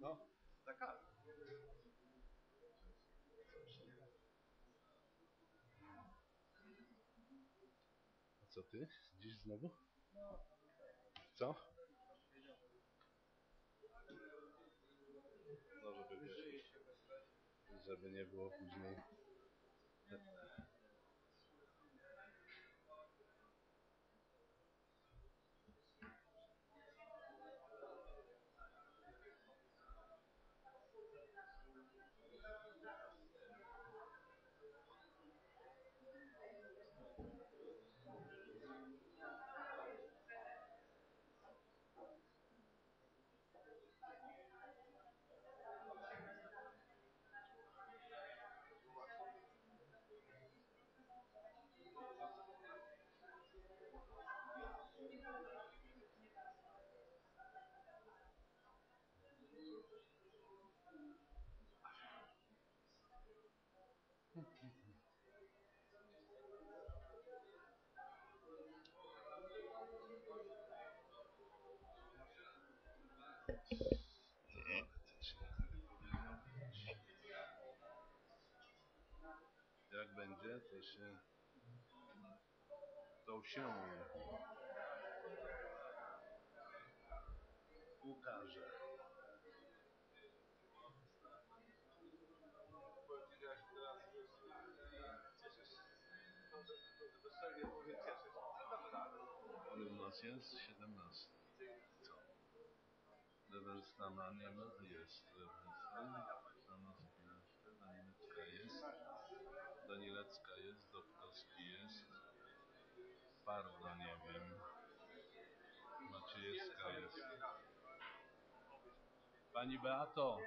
No, taka. A co ty? Dziś znowu? Co? No, żeby żeby nie było później. To się to się ukaże. Ile u nas jest? 17. Co? Lewelstana nie ma? Jest. Stanowska Pardo nie wiem. Maciejewska jest. Pani Beato!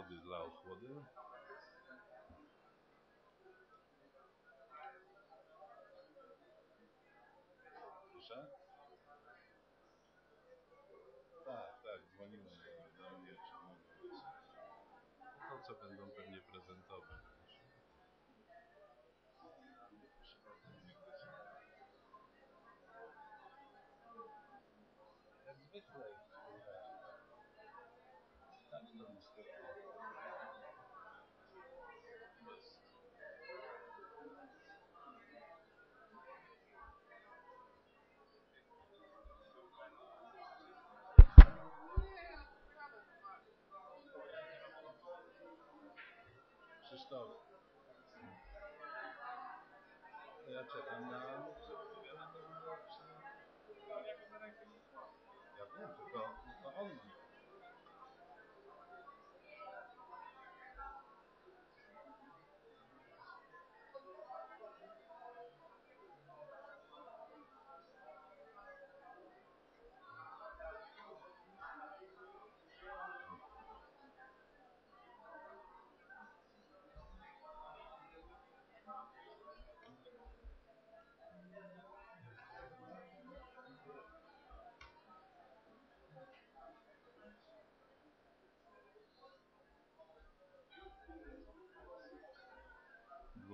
Wody dla ochłody. Proszę? Tak, tak, dzwoniłem do, do mnie, czy być. To, co będą pewnie prezentować. Krzysztof. Ja czekam na... Ja wiem, tylko to on ma.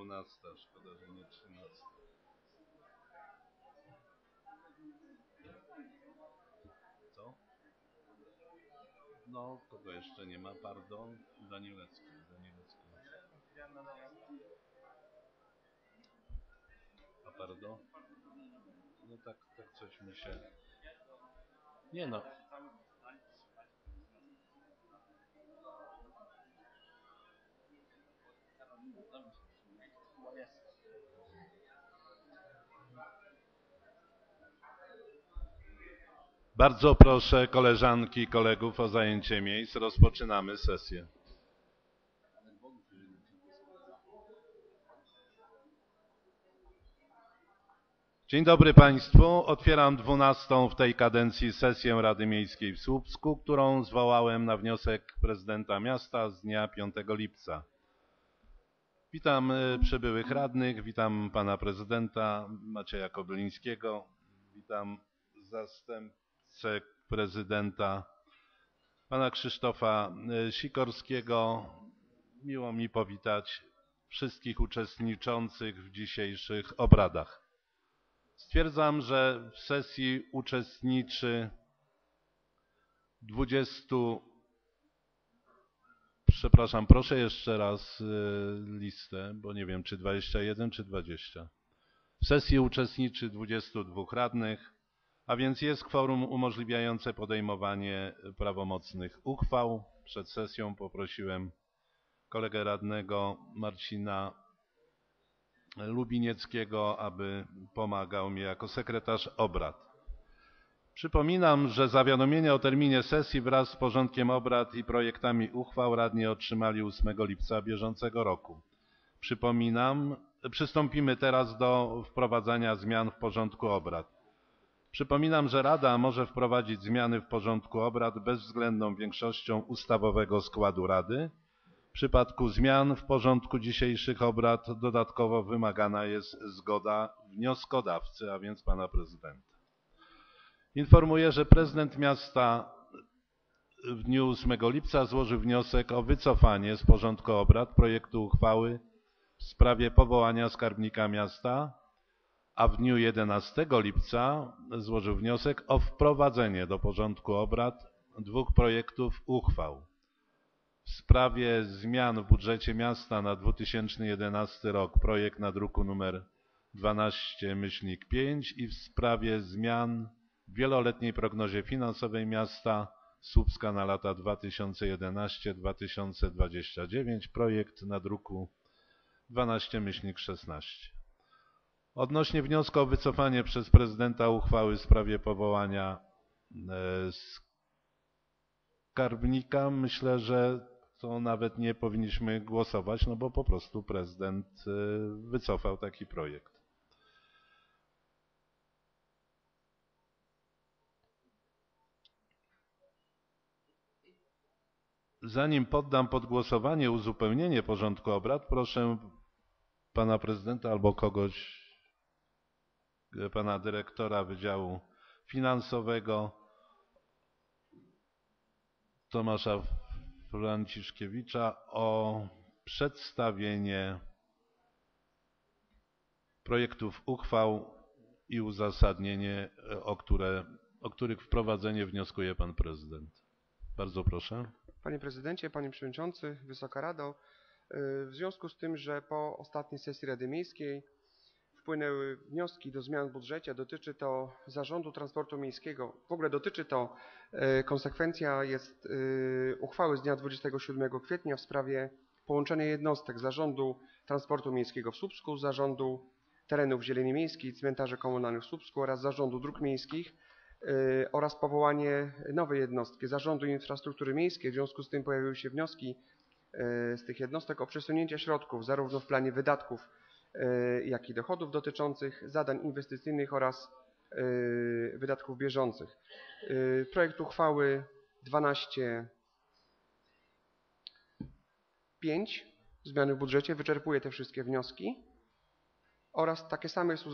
Dwunasta, szkoda, że nie trzynasta. Co? No, kogo jeszcze nie ma? Pardon? Danilecki. Danilecki. A pardon? No tak, tak coś mi się... Nie no. Bardzo proszę koleżanki i kolegów o zajęcie miejsc. Rozpoczynamy sesję. Dzień dobry Państwu. Otwieram dwunastą w tej kadencji sesję Rady Miejskiej w Słupsku, którą zwołałem na wniosek prezydenta miasta z dnia 5 lipca. Witam y, przybyłych radnych, witam pana prezydenta Macieja Kobylińskiego, witam zastępcę prezydenta pana Krzysztofa y, Sikorskiego. Miło mi powitać wszystkich uczestniczących w dzisiejszych obradach. Stwierdzam, że w sesji uczestniczy 20. Przepraszam, proszę jeszcze raz y, listę, bo nie wiem, czy 21, czy 20. W sesji uczestniczy 22 radnych, a więc jest kworum umożliwiające podejmowanie prawomocnych uchwał. Przed sesją poprosiłem kolegę radnego Marcina Lubinieckiego, aby pomagał mi jako sekretarz obrad. Przypominam, że zawiadomienie o terminie sesji wraz z porządkiem obrad i projektami uchwał radni otrzymali 8 lipca bieżącego roku. Przypominam, przystąpimy teraz do wprowadzania zmian w porządku obrad. Przypominam, że Rada może wprowadzić zmiany w porządku obrad bezwzględną większością ustawowego składu Rady. W przypadku zmian w porządku dzisiejszych obrad dodatkowo wymagana jest zgoda wnioskodawcy, a więc pana prezydenta. Informuję, że prezydent miasta w dniu 8 lipca złożył wniosek o wycofanie z porządku obrad projektu uchwały w sprawie powołania skarbnika miasta, a w dniu 11 lipca złożył wniosek o wprowadzenie do porządku obrad dwóch projektów uchwał w sprawie zmian w budżecie miasta na 2011 rok, projekt na druku numer 12-5 i w sprawie zmian w wieloletniej prognozie finansowej miasta Słupska na lata 2011-2029, projekt na druku 12-16. Odnośnie wniosku o wycofanie przez prezydenta uchwały w sprawie powołania e, skarbnika, myślę, że to nawet nie powinniśmy głosować, no bo po prostu prezydent e, wycofał taki projekt. Zanim poddam pod głosowanie uzupełnienie porządku obrad, proszę pana prezydenta albo kogoś, pana dyrektora Wydziału Finansowego Tomasza Franciszkiewicza o przedstawienie projektów uchwał i uzasadnienie, o, które, o których wprowadzenie wnioskuje pan prezydent. Bardzo proszę. Panie Prezydencie, Panie Przewodniczący, Wysoka Rado, w związku z tym, że po ostatniej sesji Rady Miejskiej wpłynęły wnioski do zmian w budżecie, dotyczy to Zarządu Transportu Miejskiego, w ogóle dotyczy to, konsekwencja jest uchwały z dnia 27 kwietnia w sprawie połączenia jednostek Zarządu Transportu Miejskiego w Słupsku, Zarządu Terenów Zieleni Miejskiej, Cmentarzy Komunalnych w Słupsku oraz Zarządu Dróg Miejskich oraz powołanie nowej jednostki Zarządu Infrastruktury Miejskiej. W związku z tym pojawiły się wnioski z tych jednostek o przesunięcie środków zarówno w planie wydatków, jak i dochodów dotyczących zadań inwestycyjnych oraz wydatków bieżących. Projekt uchwały 12.5 zmiany w budżecie wyczerpuje te wszystkie wnioski oraz takie samo jest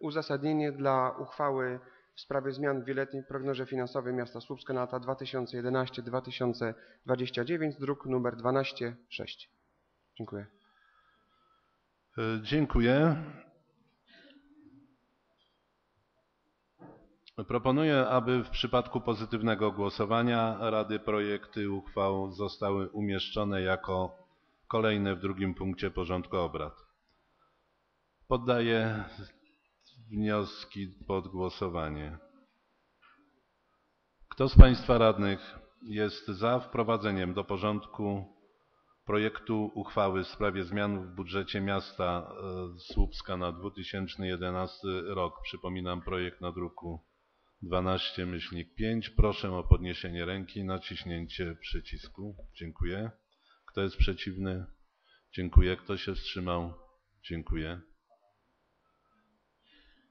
uzasadnienie dla uchwały w sprawie zmian w wieloletniej prognozie finansowej miasta Słupska na lata 2011-2029, druk nr 12.6. Dziękuję. E, dziękuję. Proponuję, aby w przypadku pozytywnego głosowania Rady projekty uchwał zostały umieszczone jako kolejne w drugim punkcie porządku obrad. Poddaję wnioski pod głosowanie. Kto z Państwa radnych jest za wprowadzeniem do porządku projektu uchwały w sprawie zmian w budżecie miasta e, Słupska na 2011 rok? Przypominam projekt na druku 12-5. Proszę o podniesienie ręki i naciśnięcie przycisku. Dziękuję. Kto jest przeciwny? Dziękuję. Kto się wstrzymał? Dziękuję.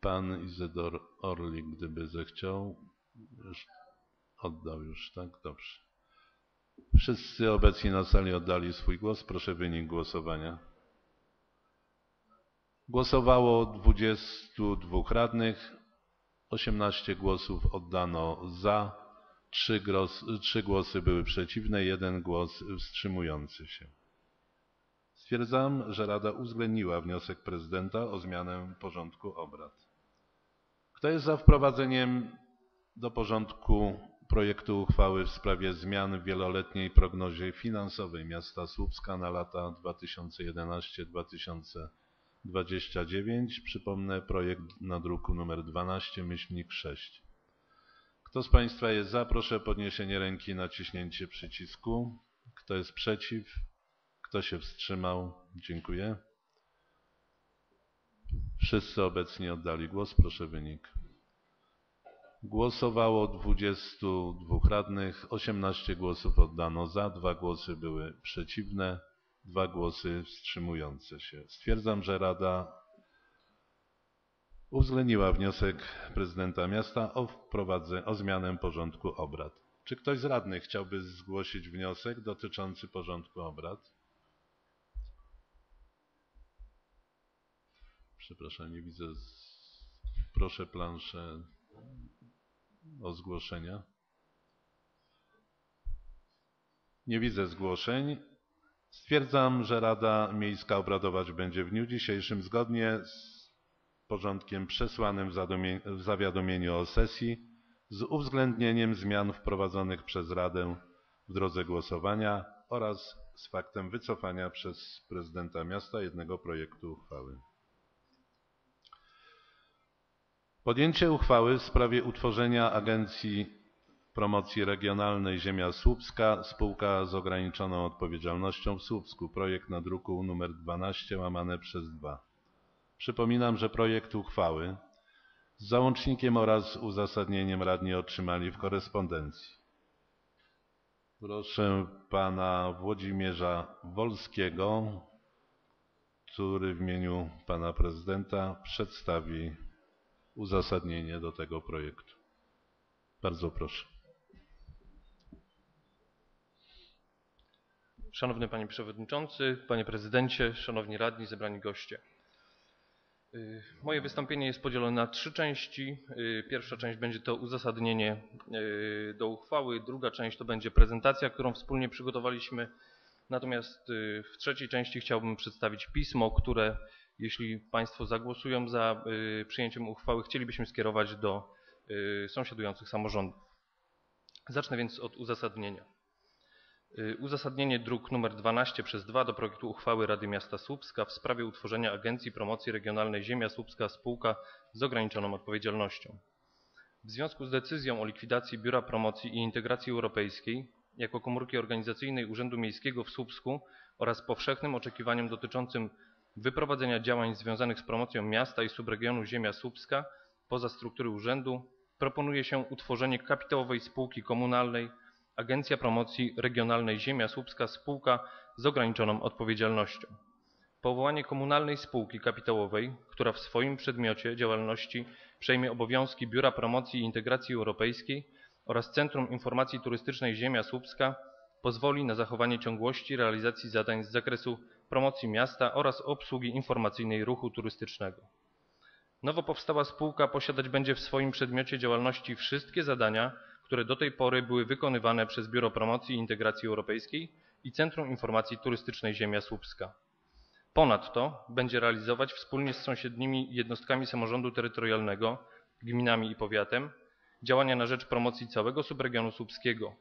Pan Izydor Orlik, gdyby zechciał. Już oddał już, tak? Dobrze. Wszyscy obecni na sali oddali swój głos. Proszę wynik głosowania. Głosowało 22 radnych. 18 głosów oddano za, 3, gros, 3 głosy były przeciwne, 1 głos wstrzymujący się. Stwierdzam, że Rada uwzględniła wniosek prezydenta o zmianę porządku obrad. Kto jest za wprowadzeniem do porządku projektu uchwały w sprawie zmian w wieloletniej prognozie finansowej miasta Słupska na lata 2011-2029? Przypomnę projekt na druku nr 12 myślnik 6. Kto z Państwa jest za? Proszę podniesienie ręki i naciśnięcie przycisku. Kto jest przeciw? Kto się wstrzymał? Dziękuję. Wszyscy obecni oddali głos. Proszę wynik. Głosowało 22 radnych, 18 głosów oddano za, 2 głosy były przeciwne, 2 głosy wstrzymujące się. Stwierdzam, że Rada uwzględniła wniosek prezydenta miasta o, o zmianę porządku obrad. Czy ktoś z radnych chciałby zgłosić wniosek dotyczący porządku obrad? Przepraszam, nie widzę. Z... Proszę planszę o zgłoszenia. Nie widzę zgłoszeń. Stwierdzam, że Rada Miejska obradować będzie w dniu dzisiejszym zgodnie z porządkiem przesłanym w, zawiadomieniu o sesji z uwzględnieniem zmian wprowadzonych przez Radę w drodze głosowania oraz z faktem wycofania przez prezydenta miasta jednego projektu uchwały. Podjęcie uchwały w sprawie utworzenia Agencji Promocji Regionalnej Ziemia Słupska, spółka z ograniczoną odpowiedzialnością w Słupsku. Projekt na druku nr 12 łamane przez 2. Przypominam, że projekt uchwały z załącznikiem oraz uzasadnieniem radni otrzymali w korespondencji. Proszę pana Włodzimierza Wolskiego, który w imieniu pana prezydenta przedstawi uzasadnienie do tego projektu. Bardzo proszę. Szanowny Panie Przewodniczący, Panie Prezydencie, Szanowni Radni, zebrani goście. Y, moje wystąpienie jest podzielone na trzy części. Y, pierwsza część będzie to uzasadnienie y, do uchwały, druga część to będzie prezentacja, którą wspólnie przygotowaliśmy. Natomiast w trzeciej części chciałbym przedstawić pismo, które jeśli Państwo zagłosują za przyjęciem uchwały, chcielibyśmy skierować do sąsiadujących samorządów. Zacznę więc od uzasadnienia. Y, uzasadnienie druk nr 12 przez 2 do projektu uchwały Rady Miasta Słupska w sprawie utworzenia Agencji Promocji Regionalnej Ziemia Słupska Spółka z ograniczoną odpowiedzialnością. W związku z decyzją o likwidacji Biura Promocji i Integracji Europejskiej jako komórki organizacyjnej Urzędu Miejskiego w Słupsku oraz powszechnym oczekiwaniem dotyczącym wyprowadzenia działań związanych z promocją miasta i subregionu Ziemia Słupska poza struktury urzędu proponuje się utworzenie kapitałowej spółki komunalnej Agencja Promocji Regionalnej Ziemia Słupska Spółka z ograniczoną odpowiedzialnością. Powołanie komunalnej spółki kapitałowej, która w swoim przedmiocie działalności przejmie obowiązki Biura Promocji i Integracji Europejskiej oraz Centrum Informacji Turystycznej Ziemia Słupska pozwoli na zachowanie ciągłości realizacji zadań z zakresu promocji miasta oraz obsługi informacyjnej ruchu turystycznego. Nowo powstała spółka posiadać będzie w swoim przedmiocie działalności wszystkie zadania, które do tej pory były wykonywane przez Biuro Promocji i Integracji Europejskiej i Centrum Informacji Turystycznej Ziemia Słupska. Ponadto będzie realizować wspólnie z sąsiednimi jednostkami samorządu terytorialnego, gminami i powiatem działania na rzecz promocji całego subregionu słupskiego.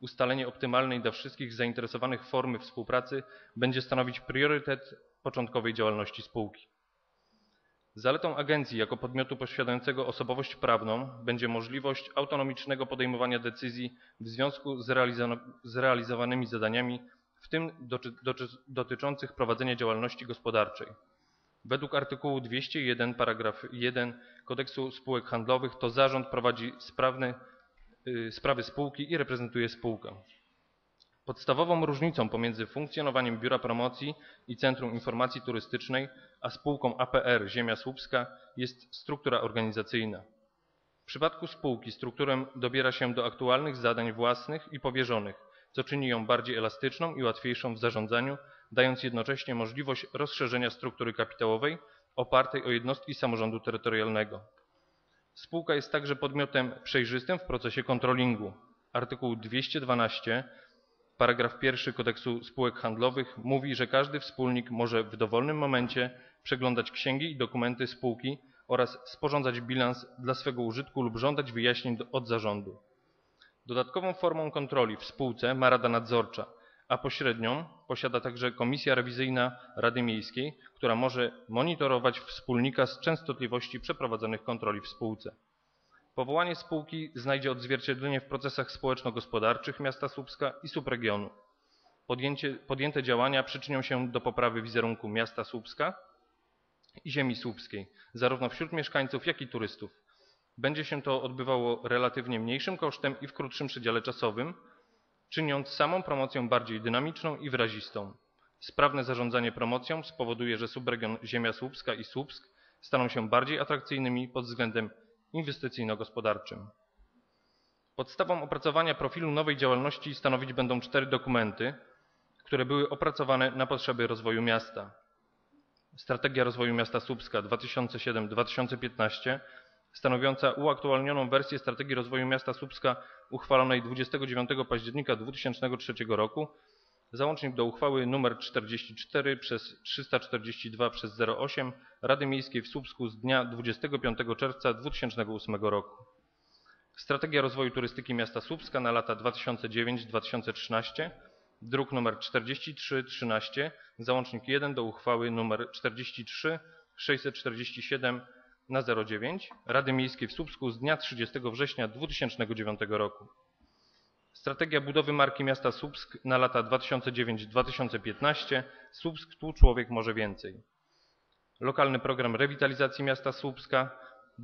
Ustalenie optymalnej dla wszystkich zainteresowanych formy współpracy będzie stanowić priorytet początkowej działalności spółki. Zaletą agencji jako podmiotu posiadającego osobowość prawną będzie możliwość autonomicznego podejmowania decyzji w związku z realizowanymi zadaniami, w tym dotyczących prowadzenia działalności gospodarczej. Według artykułu 201 paragraf 1 Kodeksu Spółek Handlowych to zarząd prowadzi sprawny, sprawy spółki i reprezentuje spółkę. Podstawową różnicą pomiędzy funkcjonowaniem Biura Promocji i Centrum Informacji Turystycznej a spółką APR Ziemia Słupska jest struktura organizacyjna. W przypadku spółki strukturę dobiera się do aktualnych zadań własnych i powierzonych, co czyni ją bardziej elastyczną i łatwiejszą w zarządzaniu, dając jednocześnie możliwość rozszerzenia struktury kapitałowej opartej o jednostki samorządu terytorialnego. Spółka jest także podmiotem przejrzystym w procesie kontrolingu. Artykuł 212 Paragraf pierwszy Kodeksu Spółek Handlowych mówi, że każdy wspólnik może w dowolnym momencie przeglądać księgi i dokumenty spółki oraz sporządzać bilans dla swego użytku lub żądać wyjaśnień od zarządu. Dodatkową formą kontroli w spółce ma Rada Nadzorcza, a pośrednią posiada także Komisja Rewizyjna Rady Miejskiej, która może monitorować wspólnika z częstotliwości przeprowadzonych kontroli w spółce. Powołanie spółki znajdzie odzwierciedlenie w procesach społeczno-gospodarczych miasta Słupska i subregionu. Podjęcie, podjęte działania przyczynią się do poprawy wizerunku miasta Słupska i ziemi słupskiej, zarówno wśród mieszkańców, jak i turystów. Będzie się to odbywało relatywnie mniejszym kosztem i w krótszym przedziale czasowym, czyniąc samą promocję bardziej dynamiczną i wyrazistą. Sprawne zarządzanie promocją spowoduje, że subregion Ziemia Słupska i Słupsk staną się bardziej atrakcyjnymi pod względem inwestycyjno-gospodarczym. Podstawą opracowania profilu nowej działalności stanowić będą cztery dokumenty, które były opracowane na potrzeby rozwoju miasta. Strategia rozwoju miasta Słupska 2007-2015 stanowiąca uaktualnioną wersję strategii rozwoju miasta Słupska uchwalonej 29 października 2003 roku, załącznik do uchwały nr 44 przez 342 przez 08 Rady Miejskiej w Słupsku z dnia 25 czerwca 2008 roku. Strategia rozwoju turystyki miasta Słupska na lata 2009-2013, druk nr 4313, załącznik 1 do uchwały nr 43 647 na 09 Rady Miejskiej w Słupsku z dnia 30 września 2009 roku. Strategia budowy marki miasta Słupsk na lata 2009-2015 Słupsk tu człowiek może więcej. Lokalny program rewitalizacji miasta Słupska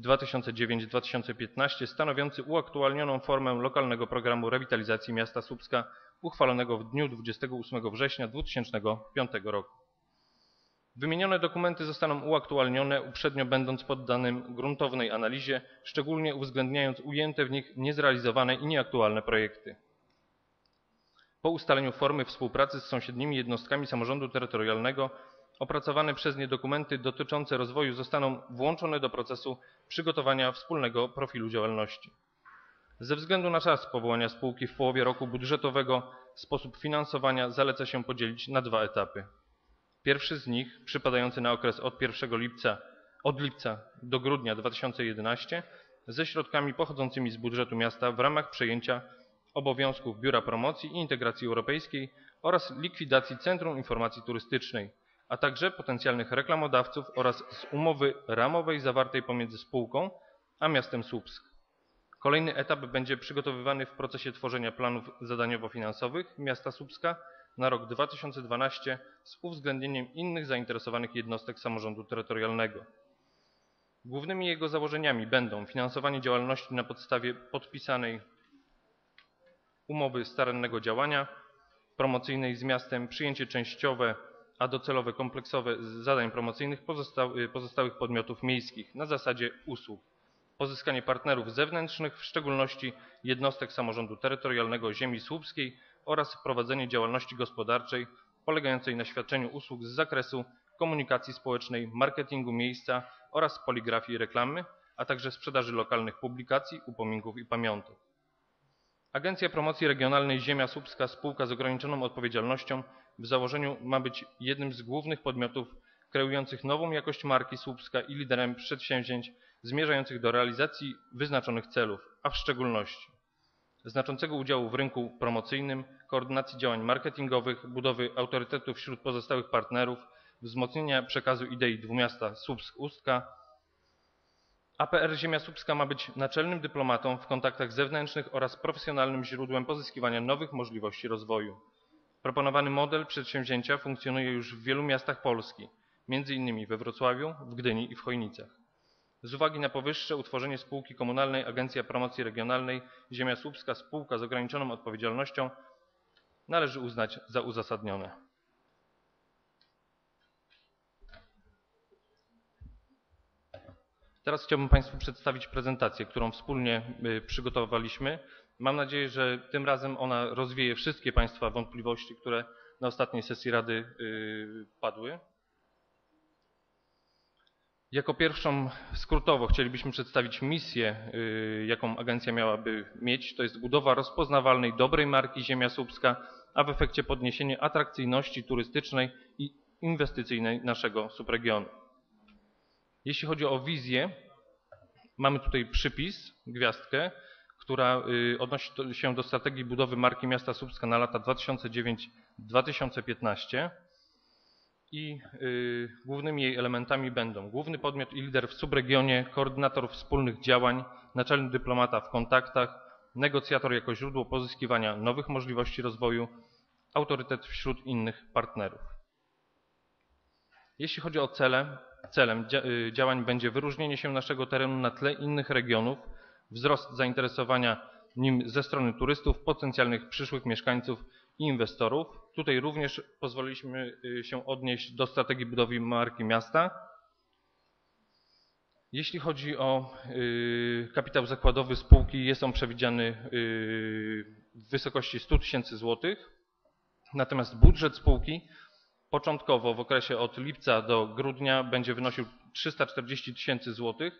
2009-2015 stanowiący uaktualnioną formę lokalnego programu rewitalizacji miasta Słupska uchwalonego w dniu 28 września 2005 roku. Wymienione dokumenty zostaną uaktualnione, uprzednio będąc poddanym gruntownej analizie, szczególnie uwzględniając ujęte w nich niezrealizowane i nieaktualne projekty. Po ustaleniu formy współpracy z sąsiednimi jednostkami samorządu terytorialnego opracowane przez nie dokumenty dotyczące rozwoju zostaną włączone do procesu przygotowania wspólnego profilu działalności. Ze względu na czas powołania spółki w połowie roku budżetowego sposób finansowania zaleca się podzielić na dwa etapy. Pierwszy z nich, przypadający na okres od 1 lipca, od lipca do grudnia 2011 ze środkami pochodzącymi z budżetu miasta w ramach przejęcia obowiązków Biura Promocji i Integracji Europejskiej oraz likwidacji Centrum Informacji Turystycznej, a także potencjalnych reklamodawców oraz z umowy ramowej zawartej pomiędzy spółką a miastem Słupsk. Kolejny etap będzie przygotowywany w procesie tworzenia planów zadaniowo-finansowych miasta Słupska na rok 2012 z uwzględnieniem innych zainteresowanych jednostek samorządu terytorialnego. Głównymi jego założeniami będą finansowanie działalności na podstawie podpisanej umowy starannego działania promocyjnej z miastem, przyjęcie częściowe, a docelowe kompleksowe zadań promocyjnych pozostałych podmiotów miejskich na zasadzie usług, pozyskanie partnerów zewnętrznych, w szczególności jednostek samorządu terytorialnego ziemi słupskiej oraz prowadzenie działalności gospodarczej polegającej na świadczeniu usług z zakresu komunikacji społecznej, marketingu miejsca oraz poligrafii reklamy, a także sprzedaży lokalnych publikacji, upominków i pamiątek. Agencja Promocji Regionalnej Ziemia Słupska spółka z ograniczoną odpowiedzialnością w założeniu ma być jednym z głównych podmiotów kreujących nową jakość marki Słupska i liderem przedsięwzięć zmierzających do realizacji wyznaczonych celów, a w szczególności znaczącego udziału w rynku promocyjnym, koordynacji działań marketingowych, budowy autorytetu wśród pozostałych partnerów, wzmocnienia przekazu idei dwumiasta Słupsk-Ustka. APR Ziemia Słupska ma być naczelnym dyplomatą w kontaktach zewnętrznych oraz profesjonalnym źródłem pozyskiwania nowych możliwości rozwoju. Proponowany model przedsięwzięcia funkcjonuje już w wielu miastach Polski, m.in. we Wrocławiu, w Gdyni i w Chojnicach. Z uwagi na powyższe utworzenie spółki komunalnej Agencja Promocji Regionalnej Ziemia Słupska spółka z ograniczoną odpowiedzialnością należy uznać za uzasadnione. Teraz chciałbym Państwu przedstawić prezentację, którą wspólnie y, przygotowaliśmy. Mam nadzieję, że tym razem ona rozwieje wszystkie Państwa wątpliwości, które na ostatniej sesji Rady y, padły. Jako pierwszą skrótowo chcielibyśmy przedstawić misję, y, jaką agencja miałaby mieć. To jest budowa rozpoznawalnej, dobrej marki Ziemia Słupska, a w efekcie podniesienie atrakcyjności turystycznej i inwestycyjnej naszego subregionu. Jeśli chodzi o wizję, mamy tutaj przypis, gwiazdkę, która y, odnosi się do strategii budowy marki miasta Słupska na lata 2009-2015 i y, głównymi jej elementami będą główny podmiot i lider w subregionie, koordynator wspólnych działań, naczelny dyplomata w kontaktach, negocjator jako źródło pozyskiwania nowych możliwości rozwoju, autorytet wśród innych partnerów. Jeśli chodzi o cele, celem y, działań będzie wyróżnienie się naszego terenu na tle innych regionów, wzrost zainteresowania nim ze strony turystów, potencjalnych przyszłych mieszkańców i inwestorów. Tutaj również pozwoliliśmy y, się odnieść do strategii budowy marki miasta. Jeśli chodzi o y, kapitał zakładowy spółki, jest on przewidziany y, w wysokości 100 tysięcy złotych. Natomiast budżet spółki początkowo w okresie od lipca do grudnia będzie wynosił 340 tysięcy złotych.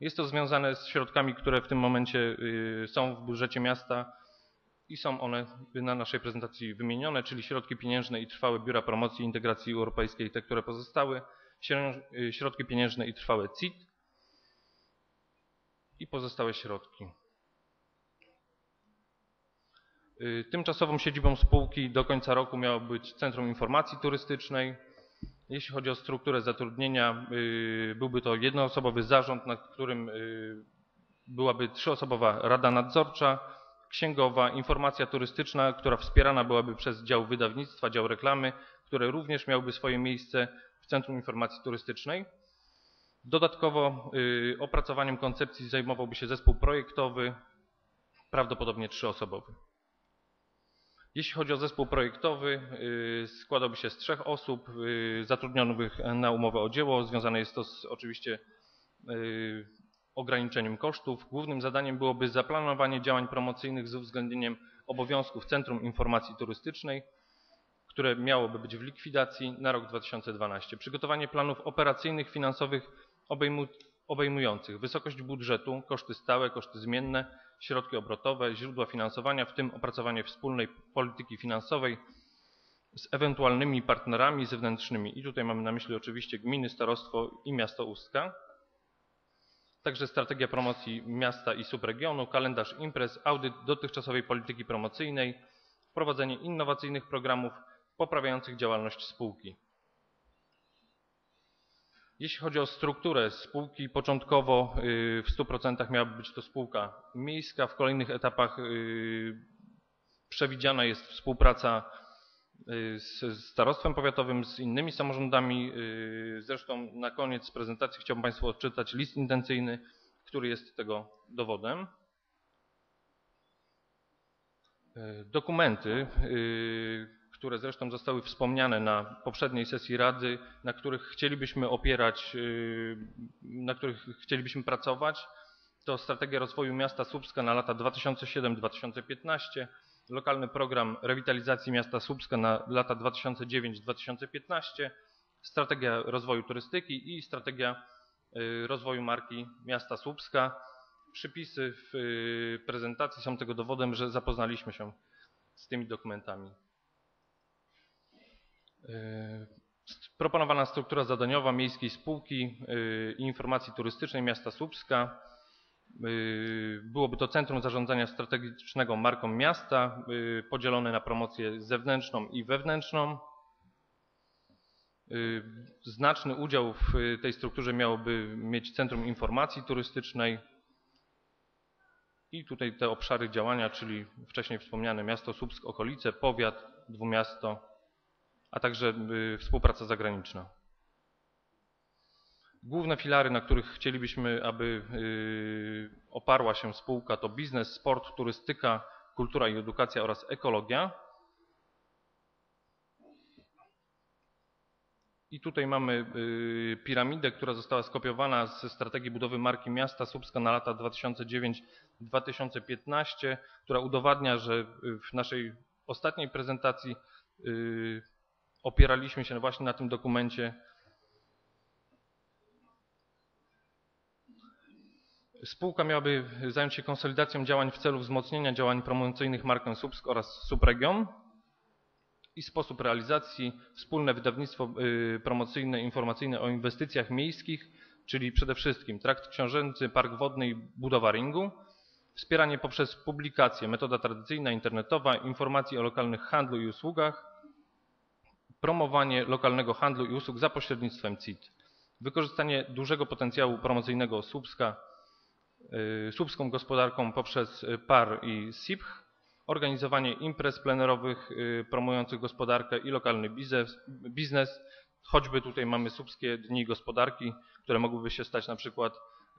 Jest to związane z środkami, które w tym momencie są w budżecie miasta i są one na naszej prezentacji wymienione, czyli środki pieniężne i trwałe Biura Promocji i Integracji Europejskiej, te, które pozostały, śro- środki pieniężne i trwałe CIT i pozostałe środki. Y, Tymczasową siedzibą spółki do końca roku miało być Centrum Informacji Turystycznej. Jeśli chodzi o strukturę zatrudnienia, y, byłby to jednoosobowy zarząd, nad którym y, byłaby trzyosobowa rada nadzorcza, księgowa, informacja turystyczna, która wspierana byłaby przez dział wydawnictwa, dział reklamy, które również miałby swoje miejsce w Centrum Informacji Turystycznej. Dodatkowo y, opracowaniem koncepcji zajmowałby się zespół projektowy, prawdopodobnie trzyosobowy. Jeśli chodzi o zespół projektowy, y, składałby się z trzech osób y, zatrudnionych na umowę o dzieło. Związane jest to z oczywiście y, ograniczeniem kosztów. Głównym zadaniem byłoby zaplanowanie działań promocyjnych z uwzględnieniem obowiązków Centrum Informacji Turystycznej, które miałoby być w likwidacji na rok 2012. Przygotowanie planów operacyjnych, finansowych obejmu, obejmujących wysokość budżetu, koszty stałe, koszty zmienne, środki obrotowe, źródła finansowania, w tym opracowanie wspólnej polityki finansowej z ewentualnymi partnerami zewnętrznymi. I tutaj mamy na myśli oczywiście gminy, starostwo i miasto Ustka. Także strategia promocji miasta i subregionu, kalendarz imprez, audyt dotychczasowej polityki promocyjnej, wprowadzenie innowacyjnych programów poprawiających działalność spółki. Jeśli chodzi o strukturę spółki, początkowo y, w 100% miałaby być to spółka miejska. W kolejnych etapach y, przewidziana jest współpraca z starostwem powiatowym, z innymi samorządami. Zresztą na koniec prezentacji chciałbym Państwu odczytać list intencyjny, który jest tego dowodem. Dokumenty, które zresztą zostały wspomniane na poprzedniej sesji Rady, na których chcielibyśmy opierać, na których chcielibyśmy pracować, to strategia rozwoju miasta Słupska na lata 2007-2015, lokalny program rewitalizacji miasta Słupska na lata 2009-2015, strategia rozwoju turystyki i strategia yy, rozwoju marki miasta Słupska. Przypisy w yy, prezentacji są tego dowodem, że zapoznaliśmy się z tymi dokumentami. Yy, proponowana struktura zadaniowa miejskiej spółki informacji turystycznej miasta Słupska. Yy, byłoby to centrum zarządzania strategicznego marką miasta, podzielone na promocję zewnętrzną i wewnętrzną. Znaczny udział w tej strukturze miałoby mieć Centrum Informacji Turystycznej i tutaj te obszary działania, czyli wcześniej wspomniane miasto Słupsk, okolice, powiat, dwumiasto, a także y, współpraca zagraniczna. Główne filary, na których chcielibyśmy, aby y, oparła się spółka to biznes, sport, turystyka, kultura i edukacja oraz ekologia. I tutaj mamy y, piramidę, która została skopiowana ze strategii budowy marki miasta Słupska na lata 2009-2015, która udowadnia, że w naszej ostatniej prezentacji opieraliśmy się właśnie na tym dokumencie. Spółka miałaby zająć się konsolidacją działań w celu wzmocnienia działań promocyjnych markę Subsk oraz Subregion i sposób realizacji, wspólne wydawnictwo y, promocyjne, informacyjne o inwestycjach miejskich, czyli przede wszystkim trakt książęcy, park wodny i budowa ringu, wspieranie poprzez publikacje, metoda tradycyjna, internetowa, informacji o lokalnych handlu i usługach, promowanie lokalnego handlu i usług za pośrednictwem CIT, wykorzystanie dużego potencjału promocyjnego Słupska, słupską gospodarką poprzez PAR i SIPH, organizowanie imprez plenerowych y, promujących gospodarkę i lokalny biznes, biznes. Choćby tutaj mamy Słupskie Dni Gospodarki, które mogłyby się stać na przykład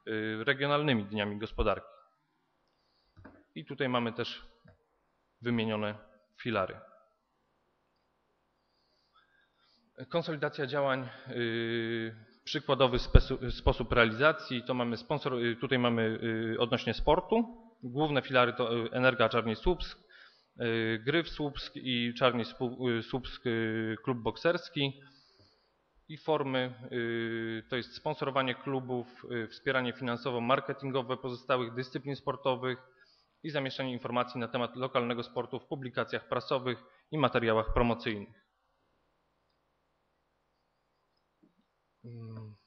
y, regionalnymi dniami gospodarki. I tutaj mamy też wymienione filary. Konsolidacja działań y, Przykładowy sposób realizacji to mamy sponsor, y, tutaj mamy y, odnośnie sportu. Główne filary to y, Energa Czarni Słupsk, y, Gryf Słupsk i Czarni Słupsk Klub Bokserski. I formy to jest sponsorowanie klubów, wspieranie finansowo-marketingowe pozostałych dyscyplin sportowych i zamieszczanie informacji na temat lokalnego sportu w publikacjach prasowych i materiałach promocyjnych.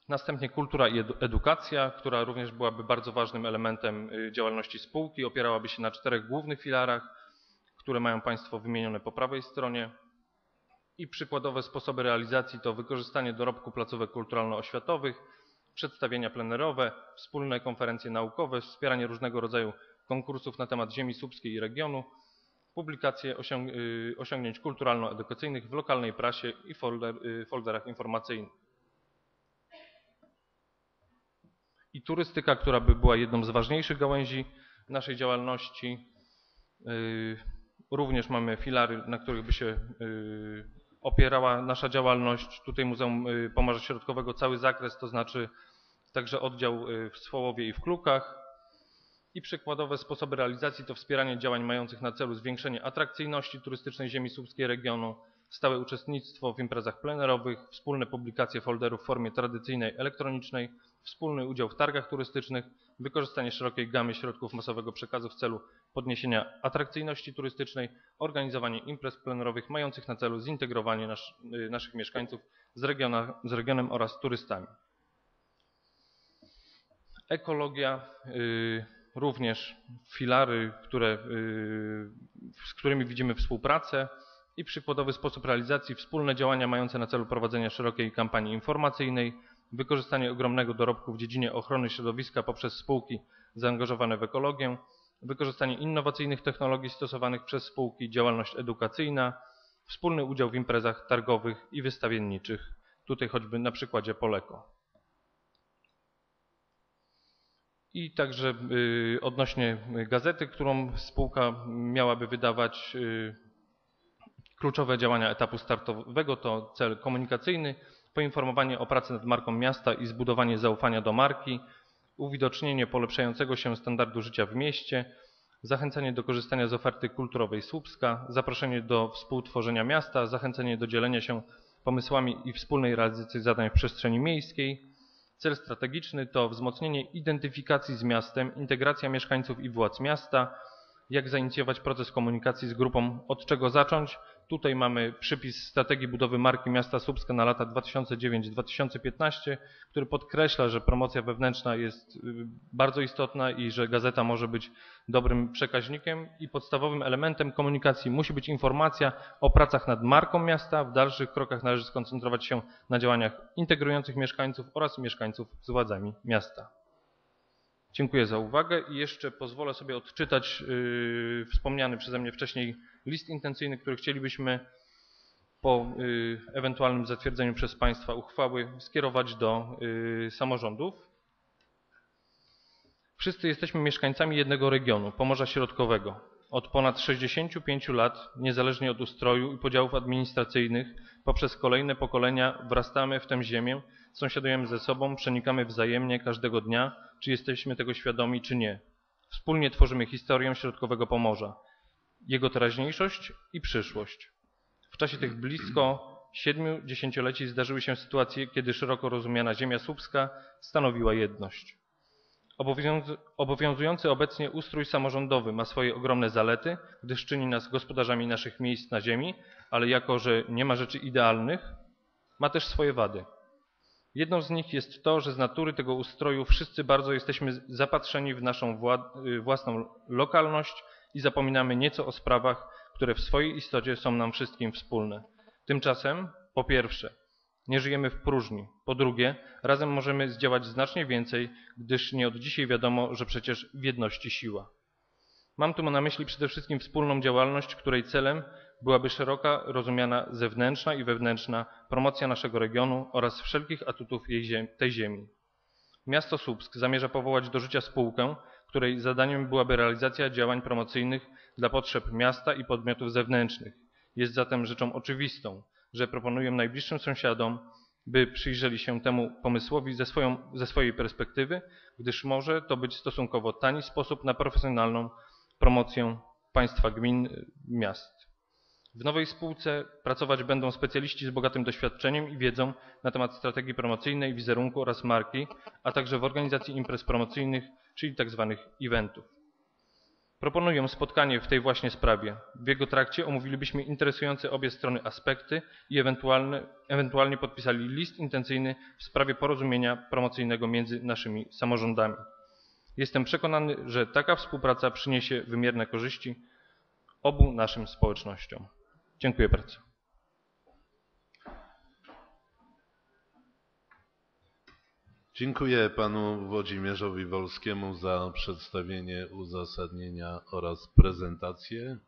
Następnie kultura i edu- edukacja, która również byłaby bardzo ważnym elementem y, działalności spółki. Opierałaby się na czterech głównych filarach, które mają Państwo wymienione po prawej stronie. I przykładowe sposoby realizacji to wykorzystanie dorobku placówek kulturalno-oświatowych, przedstawienia plenerowe, wspólne konferencje naukowe, wspieranie różnego rodzaju konkursów na temat ziemi słupskiej i regionu, publikacje osiąg y, osiągnięć kulturalno-edukacyjnych w lokalnej prasie i folder, y, folderach informacyjnych. I turystyka, która by była jedną z ważniejszych gałęzi naszej działalności. Yy, Również mamy filary, na których by się yy, opierała nasza działalność. Tutaj Muzeum yy, Pomorza Środkowego cały zakres, to znaczy także oddział w Swołowie i w Klukach. I przykładowe sposoby realizacji to wspieranie działań mających na celu zwiększenie atrakcyjności turystycznej ziemi słupskiej regionu, stałe uczestnictwo w imprezach plenerowych, wspólne publikacje folderów w formie tradycyjnej, elektronicznej, wspólny udział w targach turystycznych, wykorzystanie szerokiej gamy środków masowego przekazu w celu podniesienia atrakcyjności turystycznej, organizowanie imprez plenerowych mających na celu zintegrowanie nasz, y, naszych mieszkańców z, regiona, z regionem oraz turystami. Ekologia, y, również filary, które, y, z którymi widzimy współpracę i przykładowy sposób realizacji wspólne działania mające na celu prowadzenie szerokiej kampanii informacyjnej, wykorzystanie ogromnego dorobku w dziedzinie ochrony środowiska poprzez spółki zaangażowane w ekologię, wykorzystanie innowacyjnych technologii stosowanych przez spółki, działalność edukacyjna, wspólny udział w imprezach targowych i wystawienniczych, tutaj choćby na przykładzie Poleko. I także y, odnośnie gazety, którą spółka miałaby wydawać, y, kluczowe działania etapu startowego to cel komunikacyjny, poinformowanie o pracy nad marką miasta i zbudowanie zaufania do marki, uwidocznienie polepszającego się standardu życia w mieście, zachęcenie do korzystania z oferty kulturowej Słupska, zaproszenie do współtworzenia miasta, zachęcenie do dzielenia się pomysłami i wspólnej realizacji zadań w przestrzeni miejskiej. Cel strategiczny to wzmocnienie identyfikacji z miastem, integracja mieszkańców i władz miasta, jak zainicjować proces komunikacji z grupą, od czego zacząć. Tutaj mamy przypis strategii budowy marki miasta Słupska na lata 2009-2015, który podkreśla, że promocja wewnętrzna jest y, bardzo istotna i że gazeta może być dobrym przekaźnikiem i podstawowym elementem komunikacji musi być informacja o pracach nad marką miasta. W dalszych krokach należy skoncentrować się na działaniach integrujących mieszkańców oraz mieszkańców z władzami miasta. Dziękuję za uwagę i jeszcze pozwolę sobie odczytać yy, wspomniany przeze mnie wcześniej list intencyjny, który chcielibyśmy po yy, ewentualnym zatwierdzeniu przez Państwa uchwały skierować do yy, samorządów. Wszyscy jesteśmy mieszkańcami jednego regionu, Pomorza Środkowego. Od ponad 65 lat, niezależnie od ustroju i podziałów administracyjnych, poprzez kolejne pokolenia wrastamy w tę ziemię, sąsiadujemy ze sobą, przenikamy wzajemnie każdego dnia, czy jesteśmy tego świadomi, czy nie. Wspólnie tworzymy historię Środkowego Pomorza, jego teraźniejszość i przyszłość. W czasie tych blisko siedmiu dziesięcioleci zdarzyły się sytuacje, kiedy szeroko rozumiana ziemia słupska stanowiła jedność. Obowiązu- Obowiązujący obecnie ustrój samorządowy ma swoje ogromne zalety, gdyż czyni nas gospodarzami naszych miejsc na ziemi, ale jako, że nie ma rzeczy idealnych, ma też swoje wady. Jedną z nich jest to, że z natury tego ustroju wszyscy bardzo jesteśmy zapatrzeni w naszą y, własną lokalność i zapominamy nieco o sprawach, które w swojej istocie są nam wszystkim wspólne. Tymczasem, po pierwsze, nie żyjemy w próżni. Po drugie, razem możemy zdziałać znacznie więcej, gdyż nie od dzisiaj wiadomo, że przecież w jedności siła. Mam tu na myśli przede wszystkim wspólną działalność, której celem byłaby szeroka, rozumiana zewnętrzna i wewnętrzna promocja naszego regionu oraz wszelkich atutów tej ziemi. Miasto Słupsk zamierza powołać do życia spółkę, której zadaniem byłaby realizacja działań promocyjnych dla potrzeb miasta i podmiotów zewnętrznych. Jest zatem rzeczą oczywistą, że proponuję najbliższym sąsiadom by przyjrzeli się temu pomysłowi ze, swoją, ze swojej perspektywy, gdyż może to być stosunkowo tani sposób na profesjonalną promocję państwa, gmin, miast. W nowej spółce pracować będą specjaliści z bogatym doświadczeniem i wiedzą na temat strategii promocyjnej, wizerunku oraz marki, a także w organizacji imprez promocyjnych, czyli tzw. eventów. Proponuję spotkanie w tej właśnie sprawie. W jego trakcie omówilibyśmy interesujące obie strony aspekty i ewentualnie, ewentualnie podpisali list intencyjny w sprawie porozumienia promocyjnego między naszymi samorządami. Jestem przekonany, że taka współpraca przyniesie wymierne korzyści obu naszym społecznościom. Dziękuję bardzo. Dziękuję panu Włodzimierzowi Wolskiemu za przedstawienie uzasadnienia oraz prezentację.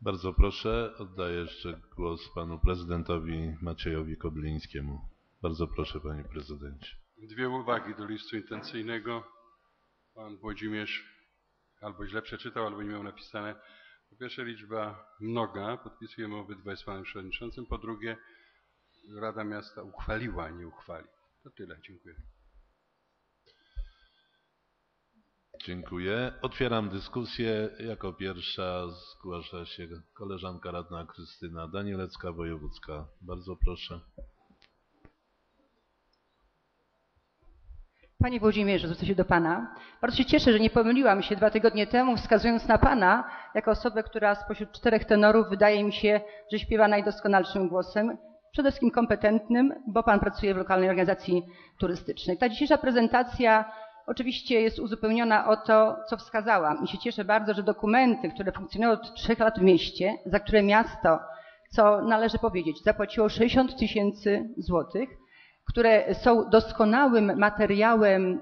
Bardzo proszę, oddaję jeszcze głos panu prezydentowi Maciejowi Koblińskiemu. Bardzo proszę panie prezydencie. Dwie uwagi do listu intencyjnego. Pan Włodzimierz albo źle przeczytał, albo nie miał napisane. Po pierwsze liczba mnoga, podpisujemy obydwaj z panem przewodniczącym. Po drugie Rada Miasta uchwaliła, nie uchwali. To tyle, dziękuję. Dziękuję. Otwieram dyskusję. Jako pierwsza zgłasza się koleżanka radna Krystyna Danielecka-Wojewódzka. Bardzo proszę. Panie Włodzimierzu, zwrócę się do Pana. Bardzo się cieszę, że nie pomyliłam się dwa tygodnie temu, wskazując na Pana jako osobę, która spośród czterech tenorów wydaje mi się, że śpiewa najdoskonalszym głosem. Przede wszystkim kompetentnym, bo Pan pracuje w lokalnej organizacji turystycznej. Ta dzisiejsza prezentacja oczywiście jest uzupełniona o to, co wskazałam. I się cieszę bardzo, że dokumenty, które funkcjonują od trzech lat w mieście, za które miasto, co należy powiedzieć, zapłaciło 60 tysięcy złotych, które są doskonałym materiałem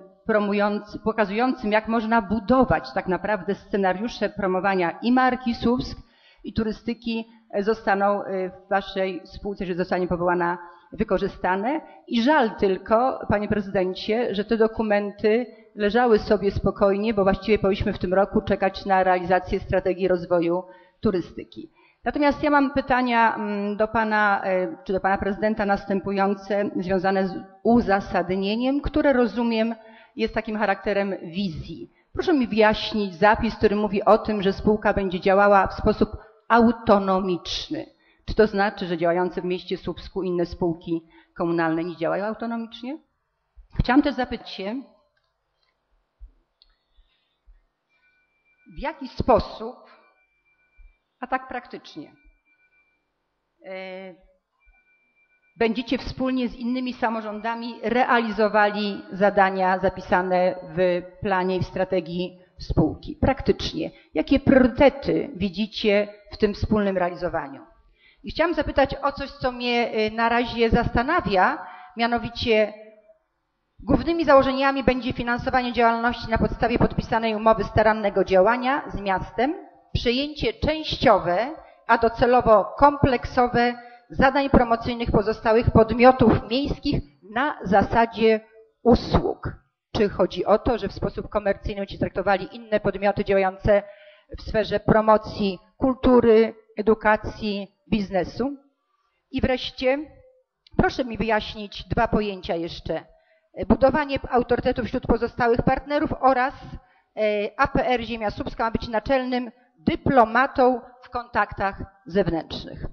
pokazującym, jak można budować tak naprawdę scenariusze promowania i marki Słupsk, i turystyki zostaną y, w Waszej spółce, że zostanie powołana, wykorzystane. I żal tylko, Panie Prezydencie, że te dokumenty leżały sobie spokojnie, bo właściwie powinniśmy w tym roku czekać na realizację strategii rozwoju turystyki. Natomiast ja mam pytania mm, do Pana, y, czy do Pana Prezydenta następujące, związane z uzasadnieniem, które rozumiem jest takim charakterem wizji. Proszę mi wyjaśnić zapis, który mówi o tym, że spółka będzie działała w sposób autonomiczny. Czy to znaczy, że działające w mieście Słupsku inne spółki komunalne nie działają autonomicznie? Chciałam też zapytać się, w jaki sposób, a tak praktycznie, e, będziecie wspólnie z innymi samorządami realizowali zadania zapisane w planie i w strategii spółki. Praktycznie, jakie priorytety widzicie w tym wspólnym realizowaniu? I chciałam zapytać o coś, co mnie y, na razie zastanawia, mianowicie głównymi założeniami będzie finansowanie działalności na podstawie podpisanej umowy starannego działania z miastem, przejęcie częściowe, a docelowo kompleksowe zadań promocyjnych pozostałych podmiotów miejskich na zasadzie usług. Czy chodzi o to, że w sposób komercyjny będziecie traktowali inne podmioty działające w sferze promocji kultury, edukacji, biznesu? I wreszcie, proszę mi wyjaśnić dwa pojęcia jeszcze. Budowanie autorytetu wśród pozostałych partnerów oraz e, APR Ziemia Słupska ma być naczelnym dyplomatą w kontaktach zewnętrznych.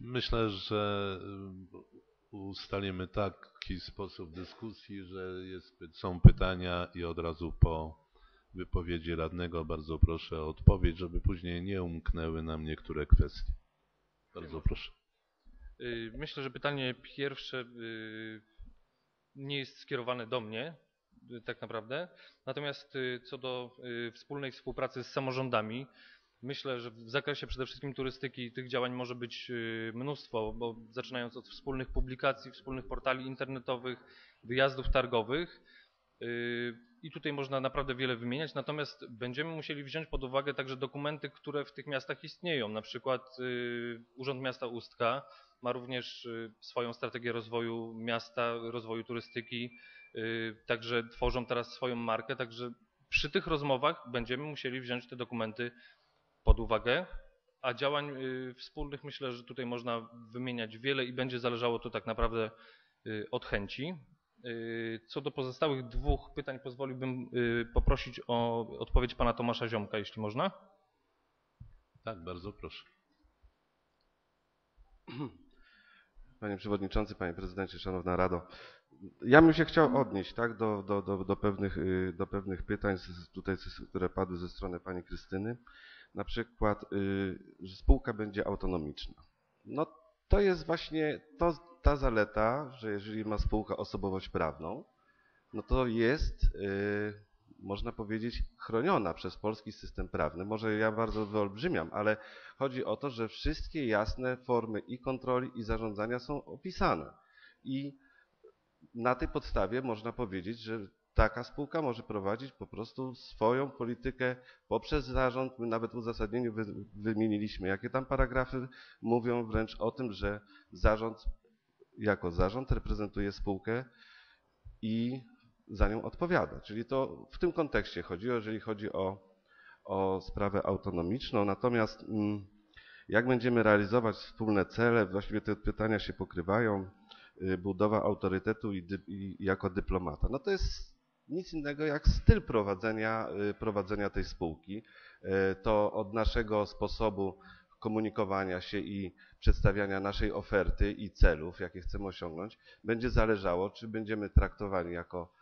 Myślę, że y, ustalimy taki sposób dyskusji, że jest, są pytania i od razu po wypowiedzi radnego bardzo proszę o odpowiedź, żeby później nie umknęły nam niektóre kwestie. Bardzo proszę. Y, myślę, że pytanie pierwsze y, nie jest skierowane do mnie tak naprawdę. Natomiast co do wspólnej współpracy z samorządami, Myślę, że w zakresie przede wszystkim turystyki tych działań może być y, mnóstwo, bo zaczynając od wspólnych publikacji, wspólnych portali internetowych, wyjazdów targowych y, i tutaj można naprawdę wiele wymieniać, natomiast będziemy musieli wziąć pod uwagę także dokumenty, które w tych miastach istnieją, na przykład y, Urząd Miasta Ustka ma również swoją strategię rozwoju miasta, rozwoju turystyki, także tworzą teraz swoją markę, także przy tych rozmowach będziemy musieli wziąć te dokumenty pod uwagę. A działań wspólnych myślę, że tutaj można wymieniać wiele i będzie zależało to tak naprawdę od chęci. Y, Co do pozostałych dwóch pytań pozwoliłbym y, poprosić o odpowiedź pana Tomasza Ziomka, jeśli można. Tak, bardzo proszę. Panie Przewodniczący, Panie Prezydencie, Szanowna Rado. Ja bym się chciał odnieść tak, do, do, do, do, pewnych, y, do pewnych pytań, tutaj, które padły ze strony Pani Krystyny. Na przykład, że spółka będzie autonomiczna. No to jest właśnie to, ta zaleta, że jeżeli ma spółka osobowość prawną, no to jest, y, można powiedzieć, chroniona przez polski system prawny. Może ja bardzo wyolbrzymiam, ale chodzi o to, że wszystkie jasne formy i kontroli, i zarządzania są opisane. I na tej podstawie można powiedzieć, że taka spółka może prowadzić po prostu swoją politykę poprzez zarząd. My nawet w uzasadnieniu wy, wymieniliśmy, jakie tam paragrafy mówią wręcz o tym, że zarząd jako zarząd reprezentuje spółkę i za nią odpowiada. Czyli to w tym kontekście chodziło, jeżeli chodzi o, o sprawę autonomiczną. Natomiast mm, jak będziemy realizować wspólne cele, właściwie te pytania się pokrywają, y, budowa autorytetu i, i jako dyplomata. No to jest nic innego jak styl prowadzenia, y, prowadzenia tej spółki. Y, To od naszego sposobu komunikowania się i przedstawiania naszej oferty i celów, jakie chcemy osiągnąć, będzie zależało, czy będziemy traktowani jako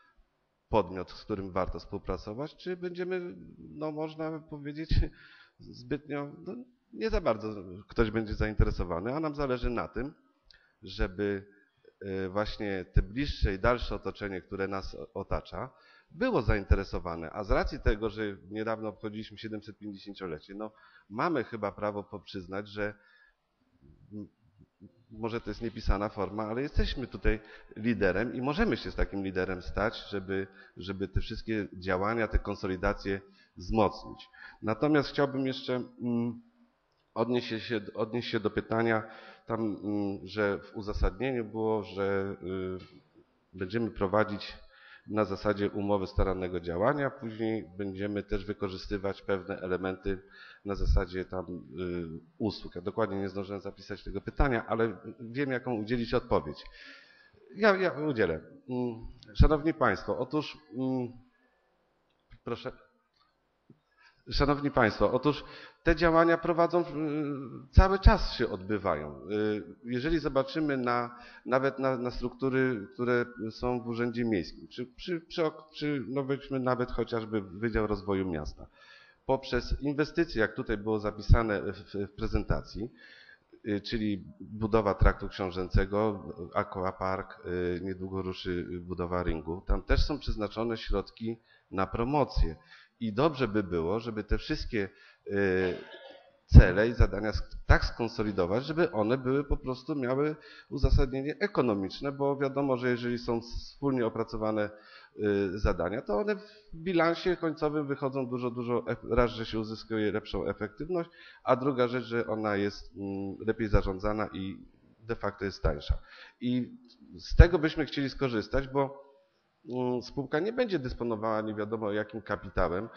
podmiot, z którym warto współpracować, czy będziemy, no można powiedzieć, zbytnio, no, nie za bardzo ktoś będzie zainteresowany, a nam zależy na tym, żeby właśnie te bliższe i dalsze otoczenie, które nas otacza, było zainteresowane, a z racji tego, że niedawno obchodziliśmy 750-lecie, no mamy chyba prawo poprzyznać, że może to jest niepisana forma, ale jesteśmy tutaj liderem i możemy się z takim liderem stać, żeby, żeby te wszystkie działania, te konsolidacje wzmocnić. Natomiast chciałbym jeszcze mm, odnieść się, odnieść się do pytania tam, mm, że w uzasadnieniu było, że y, będziemy prowadzić na zasadzie umowy starannego działania, później będziemy też wykorzystywać pewne elementy na zasadzie tam y, usług. Ja dokładnie nie zdążyłem zapisać tego pytania, ale wiem, jaką udzielić odpowiedź. Ja, ja udzielę. Mm, Szanowni Państwo, otóż mm, proszę. Szanowni Państwo, otóż te działania prowadzą, y, cały czas się odbywają. Y, Jeżeli zobaczymy na, nawet na, na struktury, które są w Urzędzie Miejskim, przy, przy, przy, przy no weźmy nawet chociażby Wydział Rozwoju Miasta, poprzez inwestycje, jak tutaj było zapisane w, w prezentacji, y, czyli budowa traktu książęcego, aquapark, y, niedługo ruszy budowa ringu, tam też są przeznaczone środki na promocję. I dobrze by było, żeby te wszystkie cele i zadania tak skonsolidować, żeby one były po prostu miały uzasadnienie ekonomiczne, bo wiadomo, że jeżeli są wspólnie opracowane y, zadania, to one w bilansie końcowym wychodzą dużo, dużo, raz, że się uzyskuje lepszą efektywność, a druga rzecz, że ona jest mm, lepiej zarządzana i de facto jest tańsza. I z tego byśmy chcieli skorzystać, bo mm, spółka nie będzie dysponowała nie wiadomo jakim kapitałem,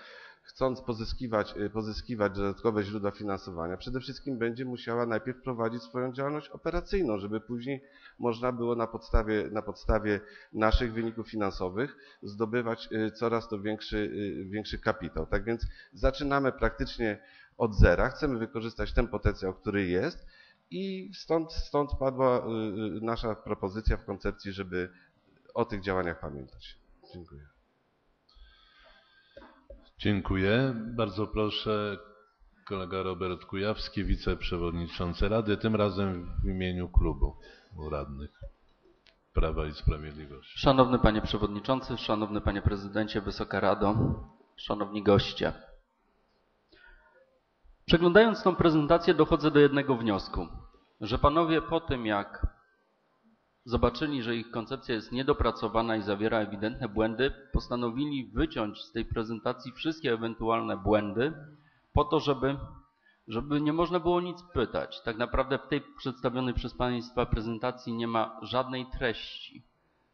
chcąc pozyskiwać, y, pozyskiwać dodatkowe źródła finansowania, przede wszystkim będzie musiała najpierw prowadzić swoją działalność operacyjną, żeby później można było na podstawie, na podstawie naszych wyników finansowych zdobywać y, coraz to większy, y, większy kapitał. Tak więc zaczynamy praktycznie od zera, chcemy wykorzystać ten potencjał, który jest i stąd, stąd padła nasza propozycja w koncepcji, żeby o tych działaniach pamiętać. Dziękuję. Dziękuję. Bardzo proszę kolega Robert Kujawski, wiceprzewodniczący Rady, tym razem w imieniu klubu radnych Prawa i Sprawiedliwości. Szanowny Panie Przewodniczący, Szanowny Panie Prezydencie, Wysoka Rado, Szanowni goście. Przeglądając tą prezentację dochodzę do jednego wniosku, że Panowie po tym jak zobaczyli, że ich koncepcja jest niedopracowana i zawiera ewidentne błędy, postanowili wyciąć z tej prezentacji wszystkie ewentualne błędy po to, żeby, żeby nie można było nic pytać. Tak naprawdę w tej przedstawionej przez Państwa prezentacji nie ma żadnej treści.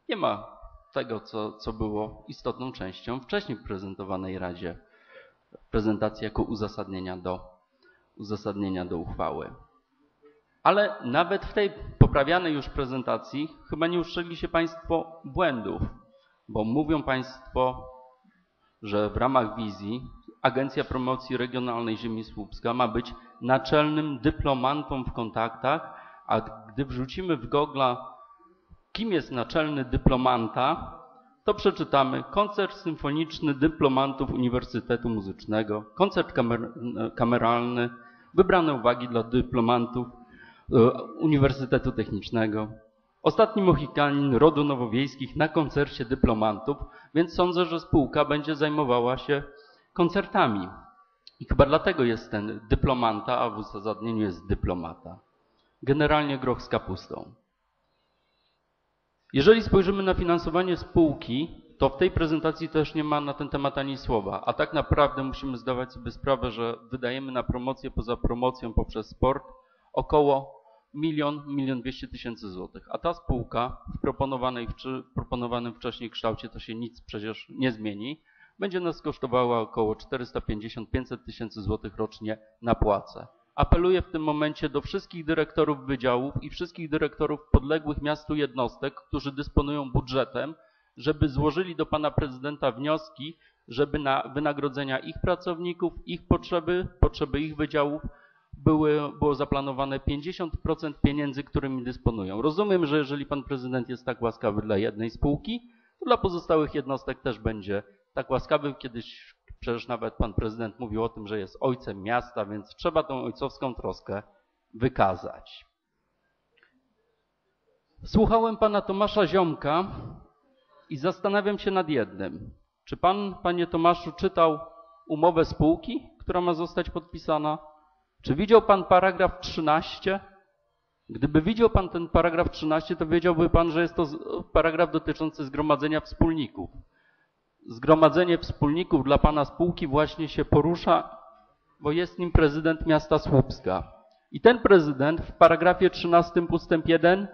Nie ma tego, co, co było istotną częścią wcześniej prezentowanej Radzie. Prezentacji jako uzasadnienia do, uzasadnienia do uchwały. Ale nawet w tej poprawianej już prezentacji chyba nie ustrzegli się Państwo błędów, bo mówią Państwo, że w ramach wizji Agencja Promocji Regionalnej Ziemi Słupska ma być naczelnym dyplomantą w kontaktach, a gdy wrzucimy w Google'a, kim jest naczelny dyplomanta, to przeczytamy koncert symfoniczny dyplomantów Uniwersytetu Muzycznego, koncert kamer kameralny, wybrane uwagi dla dyplomantów Uniwersytetu Technicznego, ostatni Mohikanin rodu nowowiejskich na koncercie dyplomantów, więc sądzę, że spółka będzie zajmowała się koncertami. I chyba dlatego jest ten dyplomanta, a w uzasadnieniu jest dyplomata. Generalnie groch z kapustą. Jeżeli spojrzymy na finansowanie spółki, to w tej prezentacji też nie ma na ten temat ani słowa. A tak naprawdę musimy zdawać sobie sprawę, że wydajemy na promocję poza promocją poprzez sport około milion, milion dwieście tysięcy złotych. A ta spółka w proponowanej, proponowanym wcześniej kształcie to się nic przecież nie zmieni. Będzie nas kosztowała około 450-500 tysięcy złotych rocznie na płace. Apeluję w tym momencie do wszystkich dyrektorów wydziałów i wszystkich dyrektorów podległych miastu jednostek, którzy dysponują budżetem, żeby złożyli do pana prezydenta wnioski, żeby na wynagrodzenia ich pracowników, ich potrzeby, potrzeby ich wydziałów były, było zaplanowane 50% pieniędzy, którymi dysponują. Rozumiem, że jeżeli pan prezydent jest tak łaskawy dla jednej spółki, to dla pozostałych jednostek też będzie tak łaskawy. Kiedyś przecież nawet pan prezydent mówił o tym, że jest ojcem miasta, więc trzeba tą ojcowską troskę wykazać. Słuchałem pana Tomasza Ziomka i zastanawiam się nad jednym. Czy pan, panie Tomaszu, czytał umowę spółki, która ma zostać podpisana? Czy widział pan paragraf 13? Gdyby widział pan ten paragraf 13, to wiedziałby pan, że jest to paragraf dotyczący zgromadzenia wspólników. Zgromadzenie wspólników dla pana spółki właśnie się porusza, bo jest nim prezydent miasta Słupska. I ten prezydent w paragrafie 13 ustęp 1,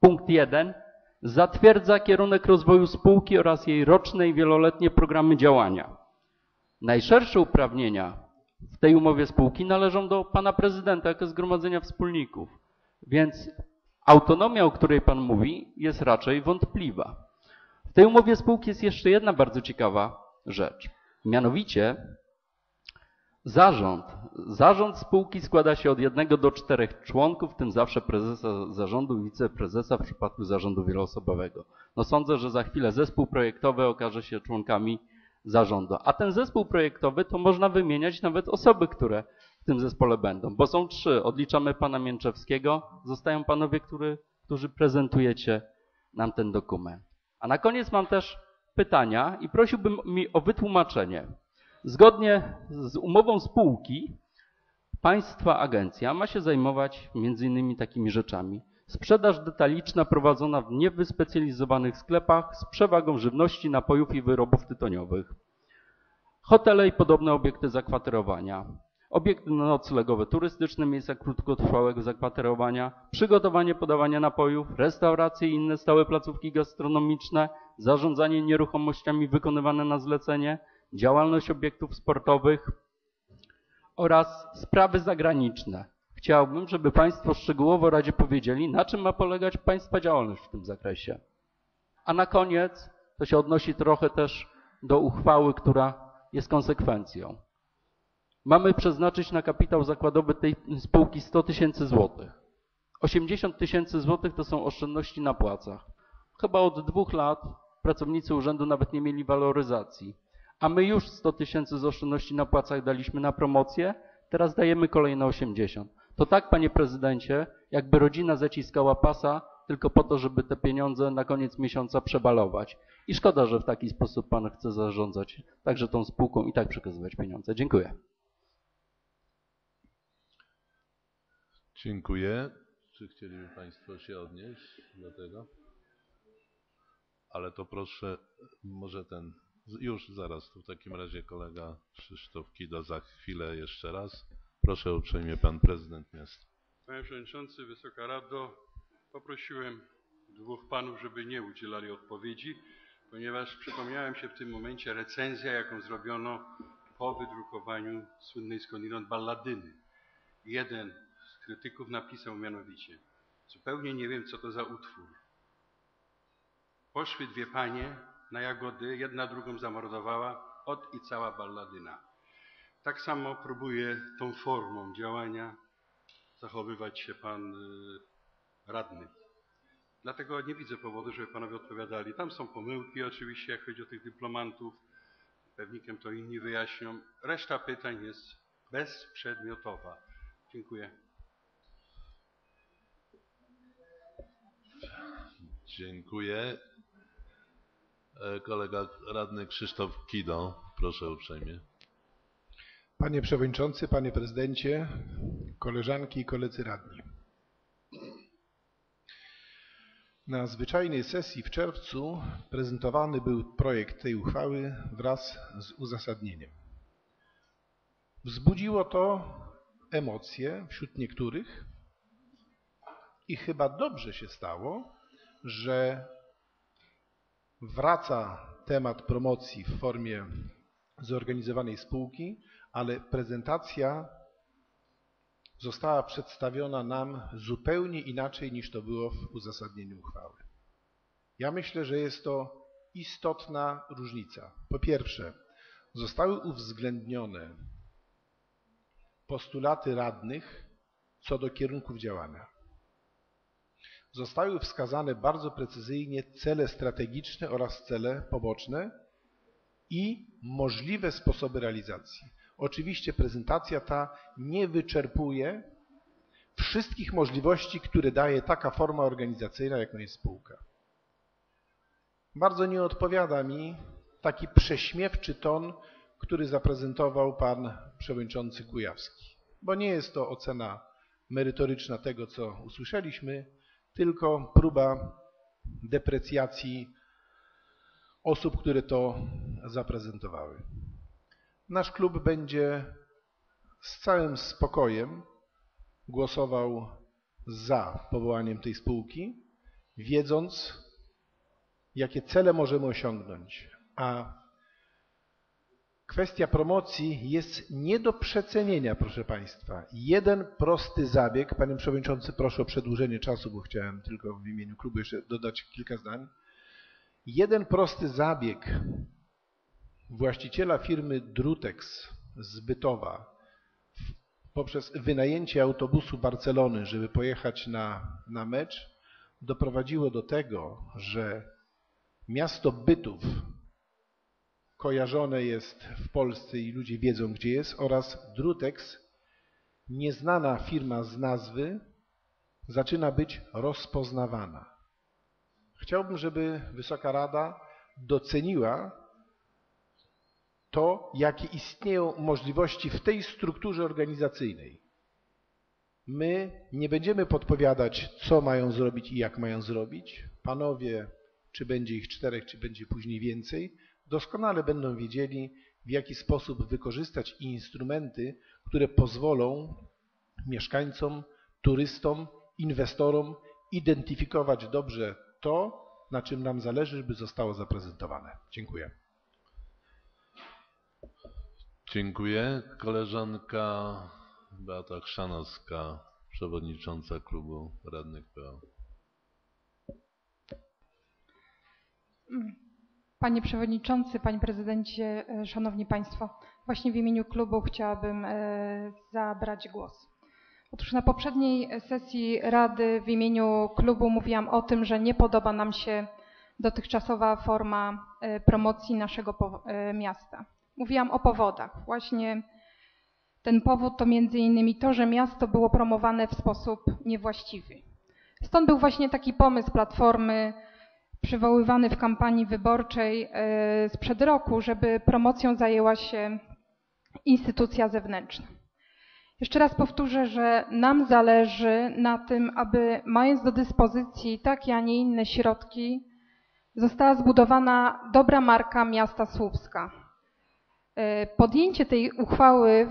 punkt 1 zatwierdza kierunek rozwoju spółki oraz jej roczne i wieloletnie programy działania. Najszersze uprawnienia w tej umowie spółki należą do pana prezydenta jako zgromadzenia wspólników. Więc autonomia, o której pan mówi, jest raczej wątpliwa. W tej umowie spółki jest jeszcze jedna bardzo ciekawa rzecz. Mianowicie zarząd. Zarząd spółki składa się od jednego do czterech członków, w tym zawsze prezesa zarządu i wiceprezesa w przypadku zarządu wieloosobowego. No sądzę, że za chwilę zespół projektowy okaże się członkami zarządu. A ten zespół projektowy to można wymieniać nawet osoby, które w tym zespole będą, bo są trzy. Odliczamy pana Mięczewskiego, zostają panowie, który, którzy prezentujecie nam ten dokument. A na koniec mam też pytania i prosiłbym mi o wytłumaczenie. Zgodnie z umową spółki, państwa agencja ma się zajmować między innymi takimi rzeczami. Sprzedaż detaliczna prowadzona w niewyspecjalizowanych sklepach z przewagą żywności, napojów i wyrobów tytoniowych. Hotele i podobne obiekty zakwaterowania. Obiekty noclegowe, turystyczne, miejsca krótkotrwałego zakwaterowania, przygotowanie podawania napojów, restauracje i inne stałe placówki gastronomiczne, zarządzanie nieruchomościami wykonywane na zlecenie, działalność obiektów sportowych oraz sprawy zagraniczne. Chciałbym, żeby Państwo szczegółowo Radzie powiedzieli, na czym ma polegać Państwa działalność w tym zakresie. A na koniec, to się odnosi trochę też do uchwały, która jest konsekwencją. Mamy przeznaczyć na kapitał zakładowy tej spółki 100 tysięcy złotych. 80 tysięcy złotych to są oszczędności na płacach. Chyba od dwóch lat pracownicy urzędu nawet nie mieli waloryzacji. A my już 100 tysięcy z oszczędności na płacach daliśmy na promocję, teraz dajemy kolejne 80. To tak, panie prezydencie, jakby rodzina zaciskała pasa tylko po to, żeby te pieniądze na koniec miesiąca przebalować. I szkoda, że w taki sposób pan chce zarządzać także tą spółką i tak przekazywać pieniądze. Dziękuję. Dziękuję. Czy chcieliby Państwo się odnieść do tego? Ale to proszę, może ten, już zaraz, to w takim razie kolega Krzysztof Kido za chwilę jeszcze raz. Proszę uprzejmie Pan Prezydent Miasta. Panie Przewodniczący, Wysoka Rado, poprosiłem dwóch panów, żeby nie udzielali odpowiedzi, ponieważ przypomniałem się w tym momencie recenzja, jaką zrobiono po wydrukowaniu słynnej skądinąd balladyny. jeden z krytyków napisał mianowicie, zupełnie nie wiem, co to za utwór. Poszły dwie panie na jagody, jedna drugą zamordowała, od i cała balladyna. Tak samo próbuje tą formą działania zachowywać się pan y, radny. Dlatego nie widzę powodu, żeby panowie odpowiadali. Tam są pomyłki oczywiście, jak chodzi o tych dyplomantów. Pewnikiem to inni wyjaśnią. Reszta pytań jest bezprzedmiotowa. Dziękuję. Dziękuję. E, Kolega radny Krzysztof Kido, proszę uprzejmie. Panie Przewodniczący, Panie Prezydencie, koleżanki i koledzy radni. Na zwyczajnej sesji w czerwcu prezentowany był projekt tej uchwały wraz z uzasadnieniem. Wzbudziło to emocje wśród niektórych i chyba dobrze się stało, że wraca temat promocji w formie zorganizowanej spółki, ale prezentacja została przedstawiona nam zupełnie inaczej niż to było w uzasadnieniu uchwały. Ja myślę, że jest to istotna różnica. Po pierwsze, zostały uwzględnione postulaty radnych co do kierunków działania. Zostały wskazane bardzo precyzyjnie cele strategiczne oraz cele poboczne i możliwe sposoby realizacji. Oczywiście prezentacja ta nie wyczerpuje wszystkich możliwości, które daje taka forma organizacyjna, jaką jest spółka. Bardzo nie odpowiada mi taki prześmiewczy ton, który zaprezentował pan przewodniczący Kujawski, bo nie jest to ocena merytoryczna tego, co usłyszeliśmy, tylko próba deprecjacji osób, które to zaprezentowały. Nasz klub będzie z całym spokojem głosował za powołaniem tej spółki, wiedząc, jakie cele możemy osiągnąć. A kwestia promocji jest nie do przecenienia, proszę Państwa. Jeden prosty zabieg, Panie Przewodniczący, proszę o przedłużenie czasu, bo chciałem tylko w imieniu klubu jeszcze dodać kilka zdań. Jeden prosty zabieg właściciela firmy Drutex z Bytowa poprzez wynajęcie autobusu Barcelony, żeby pojechać na, na mecz, doprowadziło do tego, że miasto Bytów kojarzone jest w Polsce i ludzie wiedzą, gdzie jest, oraz Drutex, nieznana firma z nazwy, zaczyna być rozpoznawana. Chciałbym, żeby Wysoka Rada doceniła to, jakie istnieją możliwości w tej strukturze organizacyjnej. My nie będziemy podpowiadać, co mają zrobić i jak mają zrobić. Panowie, czy będzie ich czterech, czy będzie później więcej, doskonale będą wiedzieli, w jaki sposób wykorzystać instrumenty, które pozwolą mieszkańcom, turystom, inwestorom identyfikować dobrze to, na czym nam zależy, by zostało zaprezentowane. Dziękuję. Dziękuję. Koleżanka Beata Chrzanowska, przewodnicząca klubu radnych PO. Panie Przewodniczący, Panie Prezydencie, e, Szanowni Państwo, właśnie w imieniu klubu chciałabym e, zabrać głos. Otóż na poprzedniej sesji Rady w imieniu klubu mówiłam o tym, że nie podoba nam się dotychczasowa forma e, promocji naszego miasta. Mówiłam o powodach. Właśnie ten powód to między innymi to, że miasto było promowane w sposób niewłaściwy. Stąd był właśnie taki pomysł Platformy przywoływany w kampanii wyborczej e, sprzed roku, żeby promocją zajęła się instytucja zewnętrzna. Jeszcze raz powtórzę, że nam zależy na tym, aby mając do dyspozycji takie, a nie inne środki, została zbudowana dobra marka miasta Słupska. E, podjęcie tej uchwały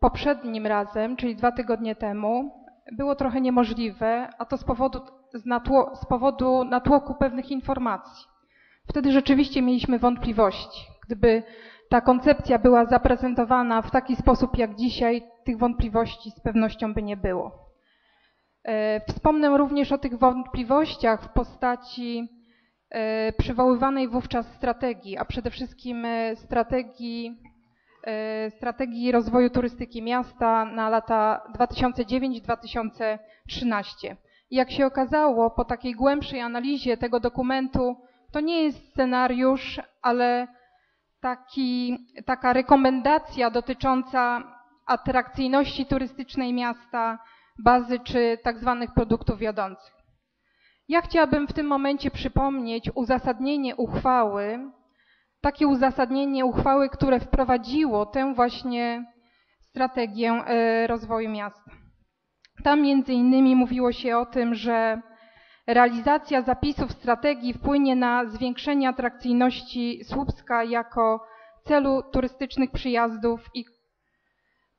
poprzednim razem, czyli dwa tygodnie temu, było trochę niemożliwe, a to z powodu, z, natło, z powodu natłoku pewnych informacji. Wtedy rzeczywiście mieliśmy wątpliwości. Gdyby ta koncepcja była zaprezentowana w taki sposób jak dzisiaj, tych wątpliwości z pewnością by nie było. E, wspomnę również o tych wątpliwościach w postaci e, przywoływanej wówczas strategii, a przede wszystkim e, strategii, strategii rozwoju turystyki miasta na lata 2009-2013. I jak się okazało, po takiej głębszej analizie tego dokumentu, to nie jest scenariusz, ale taki, taka rekomendacja dotycząca atrakcyjności turystycznej miasta, bazy czy tak zwanych produktów wiodących. Ja chciałabym w tym momencie przypomnieć uzasadnienie uchwały, takie uzasadnienie uchwały, które wprowadziło tę właśnie strategię e, rozwoju miasta. Tam między innymi mówiło się o tym, że realizacja zapisów strategii wpłynie na zwiększenie atrakcyjności Słupska jako celu turystycznych przyjazdów i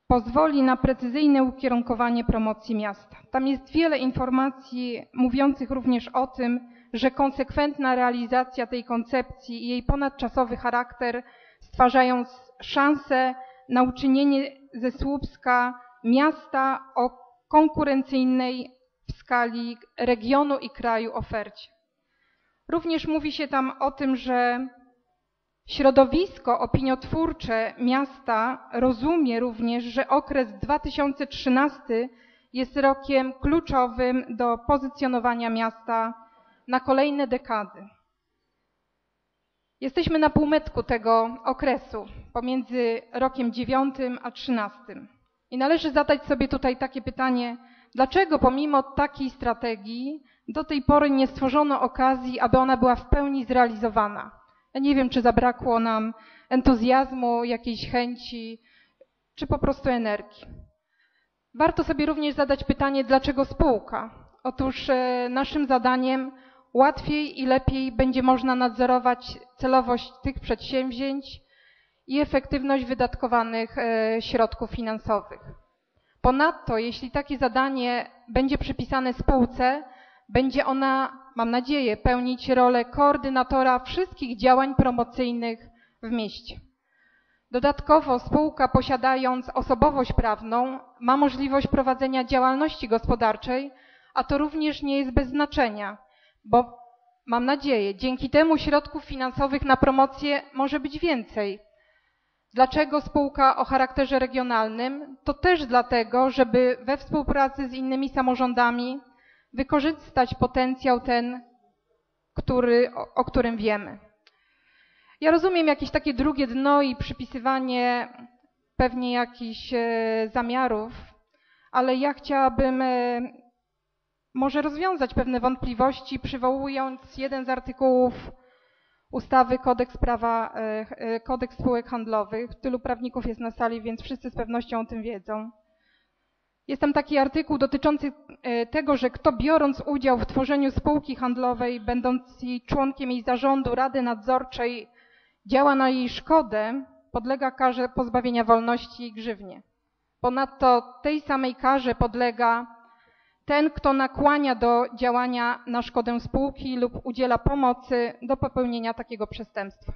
pozwoli na precyzyjne ukierunkowanie promocji miasta. Tam jest wiele informacji mówiących również o tym, że konsekwentna realizacja tej koncepcji i jej ponadczasowy charakter stwarzają szansę na uczynienie ze Słupska miasta o konkurencyjnej skali regionu i kraju ofercie. Również mówi się tam o tym, że Środowisko opiniotwórcze miasta rozumie również, że okres 2013 jest rokiem kluczowym do pozycjonowania miasta na kolejne dekady. Jesteśmy na półmetku tego okresu pomiędzy rokiem 9 a 13. I należy zadać sobie tutaj takie pytanie, dlaczego pomimo takiej strategii do tej pory nie stworzono okazji, aby ona była w pełni zrealizowana? Ja nie wiem, czy zabrakło nam entuzjazmu, jakiejś chęci, czy po prostu energii. Warto sobie również zadać pytanie, dlaczego spółka? Otóż e, naszym zadaniem łatwiej i lepiej będzie można nadzorować celowość tych przedsięwzięć i efektywność wydatkowanych e, środków finansowych. Ponadto, jeśli takie zadanie będzie przypisane spółce, będzie ona, mam nadzieję, pełnić rolę koordynatora wszystkich działań promocyjnych w mieście. Dodatkowo spółka posiadając osobowość prawną ma możliwość prowadzenia działalności gospodarczej, a to również nie jest bez znaczenia, bo mam nadzieję, dzięki temu środków finansowych na promocję może być więcej. Dlaczego spółka o charakterze regionalnym? To też dlatego, żeby we współpracy z innymi samorządami wykorzystać potencjał ten, który, o, o którym wiemy. Ja rozumiem jakieś takie drugie dno i przypisywanie pewnie jakichś e, zamiarów, ale ja chciałabym e, może rozwiązać pewne wątpliwości, przywołując jeden z artykułów ustawy Kodeks Prawa, e, Kodeks Spółek Handlowych. Tylu prawników jest na sali, więc wszyscy z pewnością o tym wiedzą. Jest tam taki artykuł dotyczący e, tego, że kto biorąc udział w tworzeniu spółki handlowej, będąc jej członkiem jej zarządu, rady nadzorczej, działa na jej szkodę, podlega karze pozbawienia wolności i grzywnie. Ponadto tej samej karze podlega ten, kto nakłania do działania na szkodę spółki lub udziela pomocy do popełnienia takiego przestępstwa.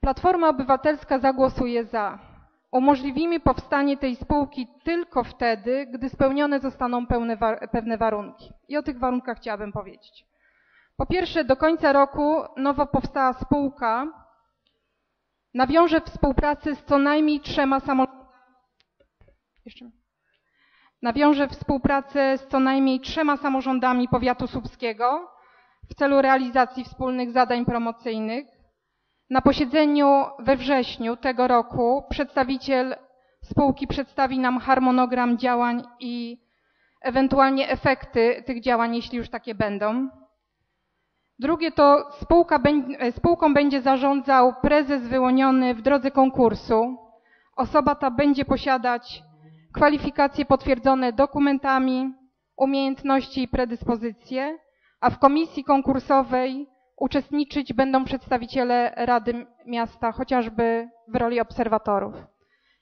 Platforma Obywatelska zagłosuje za. Umożliwimy powstanie tej spółki tylko wtedy, gdy spełnione zostaną pełne, pewne warunki. I o tych warunkach chciałabym powiedzieć. Po pierwsze, do końca roku nowo powstała spółka nawiąże współpracę z co najmniej trzema samorządami. Jeszcze. Nawiąże współpracę z co najmniej trzema samorządami powiatu słupskiego w celu realizacji wspólnych zadań promocyjnych na posiedzeniu we wrześniu tego roku przedstawiciel spółki przedstawi nam harmonogram działań i ewentualnie efekty tych działań, jeśli już takie będą. Drugie to spółka, spółką będzie zarządzał prezes wyłoniony w drodze konkursu. Osoba ta będzie posiadać kwalifikacje potwierdzone dokumentami, umiejętności i predyspozycje, a w komisji konkursowej Uczestniczyć będą przedstawiciele Rady Miasta, chociażby w roli obserwatorów.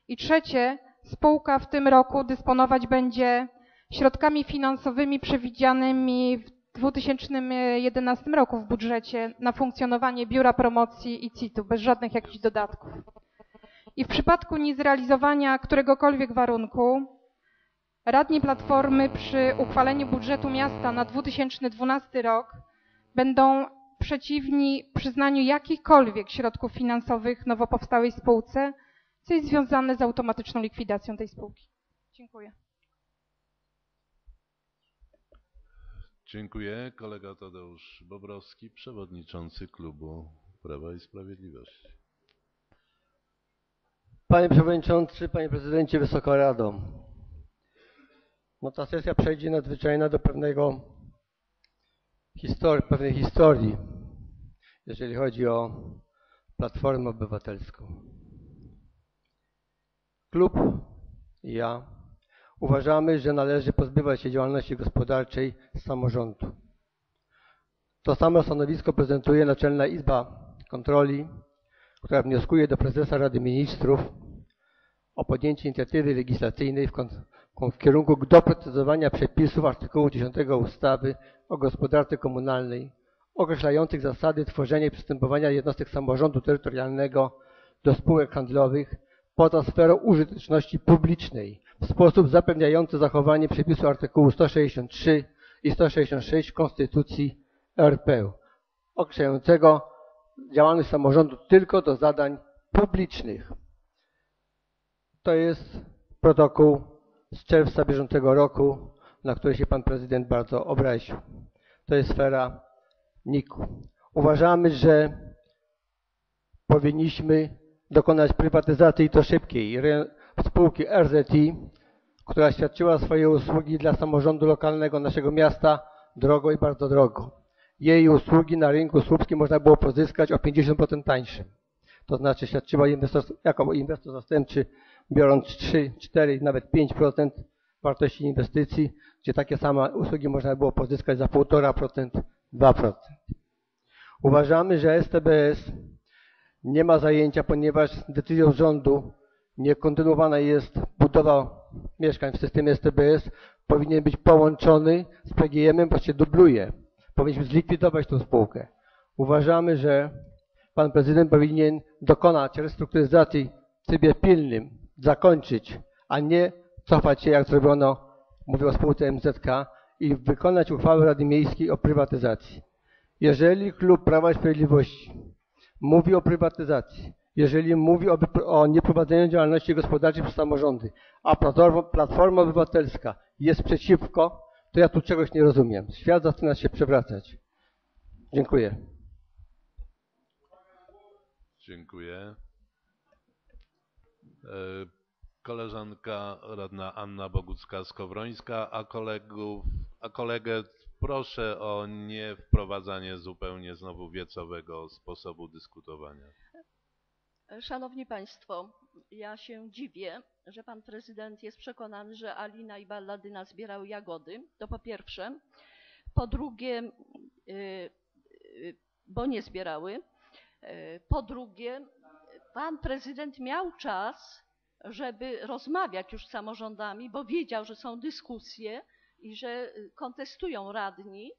I trzecie, spółka w tym roku dysponować będzie środkami finansowymi przewidzianymi w 2011 roku w budżecie na funkcjonowanie Biura Promocji i CIT-u, bez żadnych jakichś dodatków. I w przypadku niezrealizowania któregokolwiek warunku radni Platformy przy uchwaleniu budżetu miasta na 2012 rok będą przeciwni przyznaniu jakichkolwiek środków finansowych nowo powstałej spółce, co jest związane z automatyczną likwidacją tej spółki. Dziękuję. Dziękuję. Kolega Tadeusz Bobrowski, przewodniczący klubu Prawa i Sprawiedliwości. Panie Przewodniczący, Panie Prezydencie, Wysoka Rado. No ta sesja przejdzie nadzwyczajna do pewnego historii, pewnej historii, jeżeli chodzi o Platformę Obywatelską. Klub i ja uważamy, że należy pozbywać się działalności gospodarczej samorządu. To samo stanowisko prezentuje Naczelna Izba Kontroli, która wnioskuje do prezesa Rady Ministrów o podjęcie inicjatywy legislacyjnej w, w kierunku doprecyzowania przepisów artykułu 10 ustawy o gospodarce komunalnej określających zasady tworzenia i przystępowania jednostek samorządu terytorialnego do spółek handlowych poza sferą użyteczności publicznej w sposób zapewniający zachowanie przepisu artykułu 163 i 166 Konstytucji RP, określającego działalność samorządu tylko do zadań publicznych. To jest protokół z czerwca bieżącego roku, na który się pan prezydent bardzo obraził. To jest sfera NIK-u. Uważamy, że powinniśmy dokonać prywatyzacji i to szybkiej spółki RZI, która świadczyła swoje usługi dla samorządu lokalnego naszego miasta drogo i bardzo drogo. Jej usługi na rynku słupskim można było pozyskać o 50% tańsze. To znaczy świadczyła inwestor, jako inwestor zastępczy, biorąc 3, 4, nawet 5% wartości inwestycji, gdzie takie same usługi można było pozyskać za 1,5%, 2%. Uważamy, że STBS nie ma zajęcia, ponieważ decyzją rządu niekontynuowana jest budowa mieszkań w systemie STBS, powinien być połączony z PGM-em, bo się dubluje. Powinniśmy zlikwidować tą spółkę. Uważamy, że pan prezydent powinien dokonać restrukturyzacji w trybie pilnym, zakończyć, a nie cofać się, jak zrobiono, mówię o spółce MZK, i wykonać uchwałę Rady Miejskiej o prywatyzacji. Jeżeli klub Prawa i Sprawiedliwości mówi o prywatyzacji, jeżeli mówi o, o nieprowadzeniu działalności gospodarczej przez samorządy, a Platforma, Platforma Obywatelska jest przeciwko, to ja tu czegoś nie rozumiem. Świat zaczyna się przewracać. Dziękuję. Dziękuję. E, koleżanka radna Anna Bogucka-Skowrońska, a kolegów, a kolegę proszę o nie wprowadzanie zupełnie znowu wiecowego sposobu dyskutowania. Szanowni Państwo, ja się dziwię, że Pan Prezydent jest przekonany, że Alina i Balladyna zbierały jagody. To po pierwsze. Po drugie, y, y, bo nie zbierały. Y, po drugie, Pan Prezydent miał czas, żeby rozmawiać już z samorządami, bo wiedział, że są dyskusje i że kontestują radni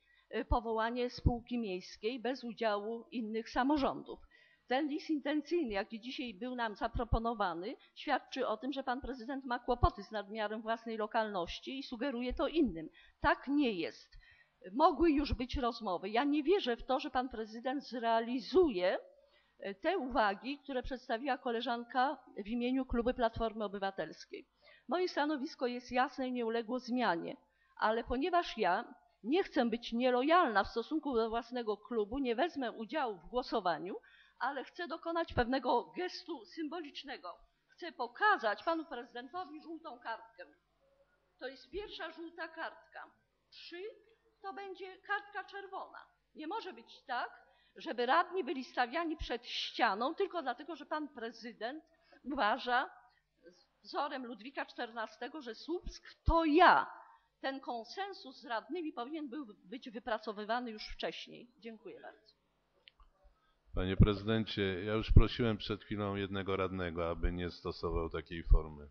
powołanie spółki miejskiej bez udziału innych samorządów. Ten list intencyjny, jaki dzisiaj był nam zaproponowany, świadczy o tym, że pan prezydent ma kłopoty z nadmiarem własnej lokalności i sugeruje to innym. Tak nie jest. Mogły już być rozmowy. Ja nie wierzę w to, że pan prezydent zrealizuje e, te uwagi, które przedstawiła koleżanka w imieniu klubu Platformy Obywatelskiej. Moje stanowisko jest jasne i nie uległo zmianie, ale ponieważ ja nie chcę być nielojalna w stosunku do własnego klubu, nie wezmę udziału w głosowaniu, ale chcę dokonać pewnego gestu symbolicznego. Chcę pokazać panu prezydentowi żółtą kartkę. To jest pierwsza żółta kartka. Trzy to będzie kartka czerwona. Nie może być tak, żeby radni byli stawiani przed ścianą tylko dlatego, że pan prezydent uważa wzorem Ludwika XIV, że Słupsk to ja. Ten konsensus z radnymi powinien był być wypracowywany już wcześniej. Dziękuję bardzo. Panie prezydencie, ja już prosiłem przed chwilą jednego radnego, aby nie stosował takiej formy.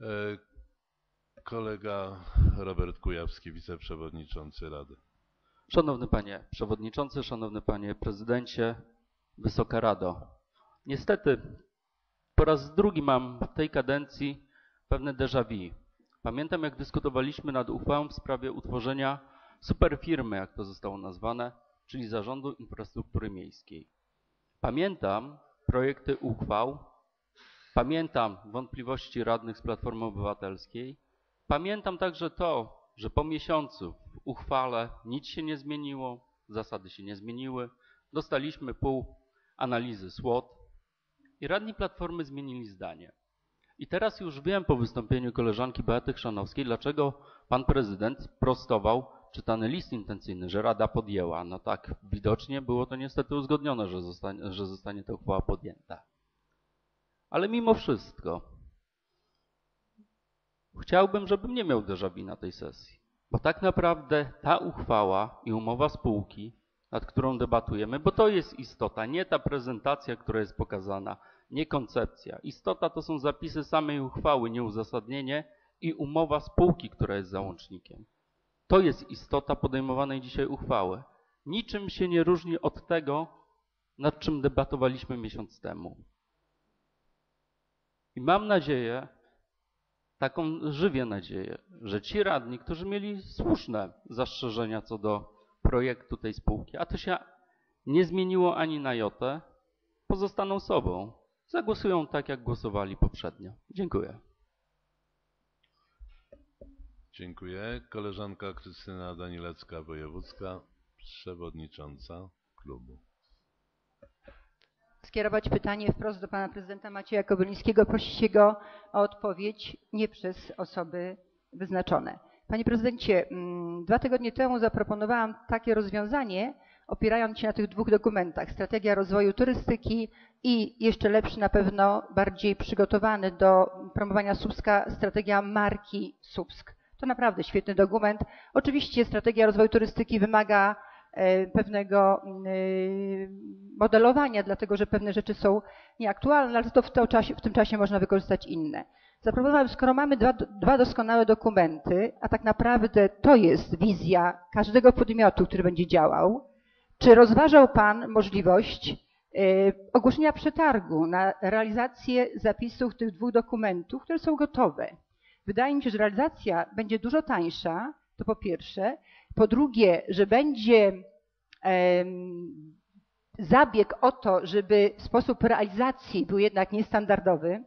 E, kolega Robert Kujawski, wiceprzewodniczący Rady. Szanowny Panie Przewodniczący, Szanowny Panie Prezydencie, Wysoka Rado. Niestety, po raz drugi mam w tej kadencji pewne déjà vu. Pamiętam, jak dyskutowaliśmy nad uchwałą w sprawie utworzenia superfirmy, jak to zostało nazwane, czyli Zarządu Infrastruktury Miejskiej. Pamiętam projekty uchwał, pamiętam wątpliwości radnych z Platformy Obywatelskiej, pamiętam także to, że po miesiącu w uchwale nic się nie zmieniło, zasady się nie zmieniły, dostaliśmy pół analizy SWOT i radni Platformy zmienili zdanie. I teraz już wiem po wystąpieniu koleżanki Beaty Chrzanowskiej, dlaczego pan prezydent prostował czytany list intencyjny, że Rada podjęła. No tak, widocznie było to niestety uzgodnione, że zostanie, że zostanie ta uchwała podjęta. Ale mimo wszystko chciałbym, żebym nie miał déjà na tej sesji. Bo tak naprawdę ta uchwała i umowa spółki, nad którą debatujemy, bo to jest istota, nie ta prezentacja, która jest pokazana, nie koncepcja. Istota to są zapisy samej uchwały, nie uzasadnienie i umowa spółki, która jest załącznikiem. To jest istota podejmowanej dzisiaj uchwały. Niczym się nie różni od tego, nad czym debatowaliśmy miesiąc temu. I mam nadzieję, taką żywię nadzieję, że ci radni, którzy mieli słuszne zastrzeżenia co do projektu tej spółki, a to się nie zmieniło ani na jotę, pozostaną sobą. Zagłosują tak, jak głosowali poprzednio. Dziękuję. Dziękuję. Koleżanka Krystyna Danilecka-Wojewódzka, przewodnicząca klubu. Skierować pytanie wprost do pana prezydenta Macieja Kobylińskiego. Prosicie go o odpowiedź nie przez osoby wyznaczone. Panie prezydencie, mm, dwa tygodnie temu zaproponowałam takie rozwiązanie, opierając się na tych dwóch dokumentach. Strategia rozwoju turystyki i jeszcze lepszy, na pewno bardziej przygotowany do promowania Słupska, strategia marki Słupsk. To naprawdę świetny dokument. Oczywiście strategia rozwoju turystyki wymaga e, pewnego e, modelowania, dlatego że pewne rzeczy są nieaktualne, ale to w, to czasie, w tym czasie można wykorzystać inne. Zaproponowałem, skoro mamy dwa, dwa doskonałe dokumenty, a tak naprawdę to jest wizja każdego podmiotu, który będzie działał, czy rozważał Pan możliwość e, ogłoszenia przetargu na realizację zapisów tych dwóch dokumentów, które są gotowe? Wydaje mi się, że realizacja będzie dużo tańsza, to po pierwsze. Po drugie, że będzie zabieg o to, żeby sposób realizacji był jednak niestandardowy,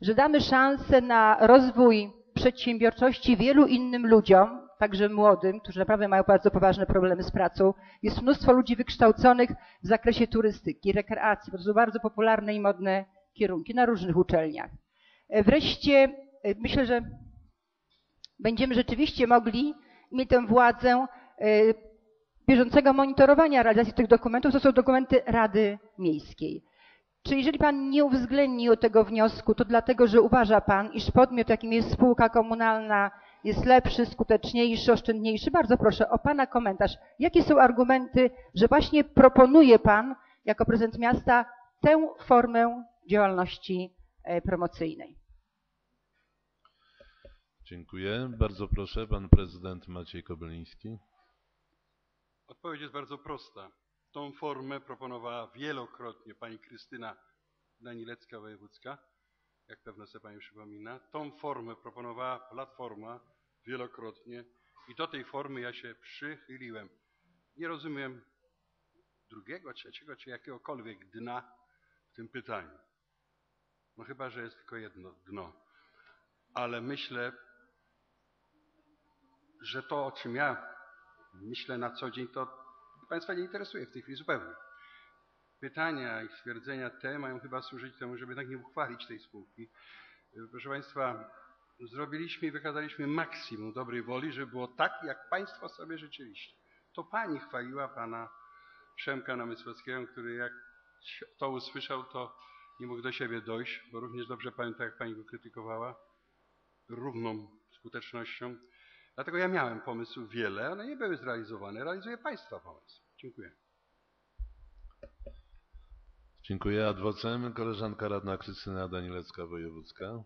że damy szansę na rozwój przedsiębiorczości wielu innym ludziom, także młodym, którzy naprawdę mają bardzo poważne problemy z pracą. Jest mnóstwo ludzi wykształconych w zakresie turystyki, rekreacji, bo to są bardzo popularne i modne kierunki na różnych uczelniach. Wreszcie E, myślę, że będziemy rzeczywiście mogli mieć tę władzę e, bieżącego monitorowania realizacji tych dokumentów. To są dokumenty Rady Miejskiej. Czy jeżeli Pan nie uwzględnił tego wniosku, to dlatego, że uważa Pan, iż podmiot, jakim jest spółka komunalna, jest lepszy, skuteczniejszy, oszczędniejszy? Bardzo proszę o Pana komentarz. Jakie są argumenty, że właśnie proponuje Pan jako prezydent miasta tę formę działalności e, promocyjnej? Dziękuję. Bardzo proszę, pan prezydent Maciej Kobyliński. Odpowiedź jest bardzo prosta. Tą formę proponowała wielokrotnie pani Krystyna Danilecka-Wojewódzka, jak pewno sobie pani przypomina. Tą formę proponowała Platforma wielokrotnie i do tej formy ja się przychyliłem. Nie rozumiem drugiego, trzeciego czy jakiegokolwiek dna w tym pytaniu. No chyba, że jest tylko jedno dno. Ale myślę, że to, o czym ja myślę na co dzień, to Państwa nie interesuje w tej chwili zupełnie. Pytania i stwierdzenia te mają chyba służyć temu, żeby jednak nie uchwalić tej spółki. Proszę Państwa, zrobiliśmy i wykazaliśmy maksimum dobrej woli, żeby było tak, jak Państwo sobie życzyliście. To Pani chwaliła Pana Przemka Namysłowskiego, który jak to usłyszał, to nie mógł do siebie dojść, bo również dobrze pamiętam, jak Pani go krytykowała równą skutecznością. Dlatego ja miałem pomysłów wiele, one nie były zrealizowane. Realizuję Państwa pomysł. Dziękuję. Dziękuję. Adwocem koleżanka radna Krystyna Danilecka-Wojewódzka.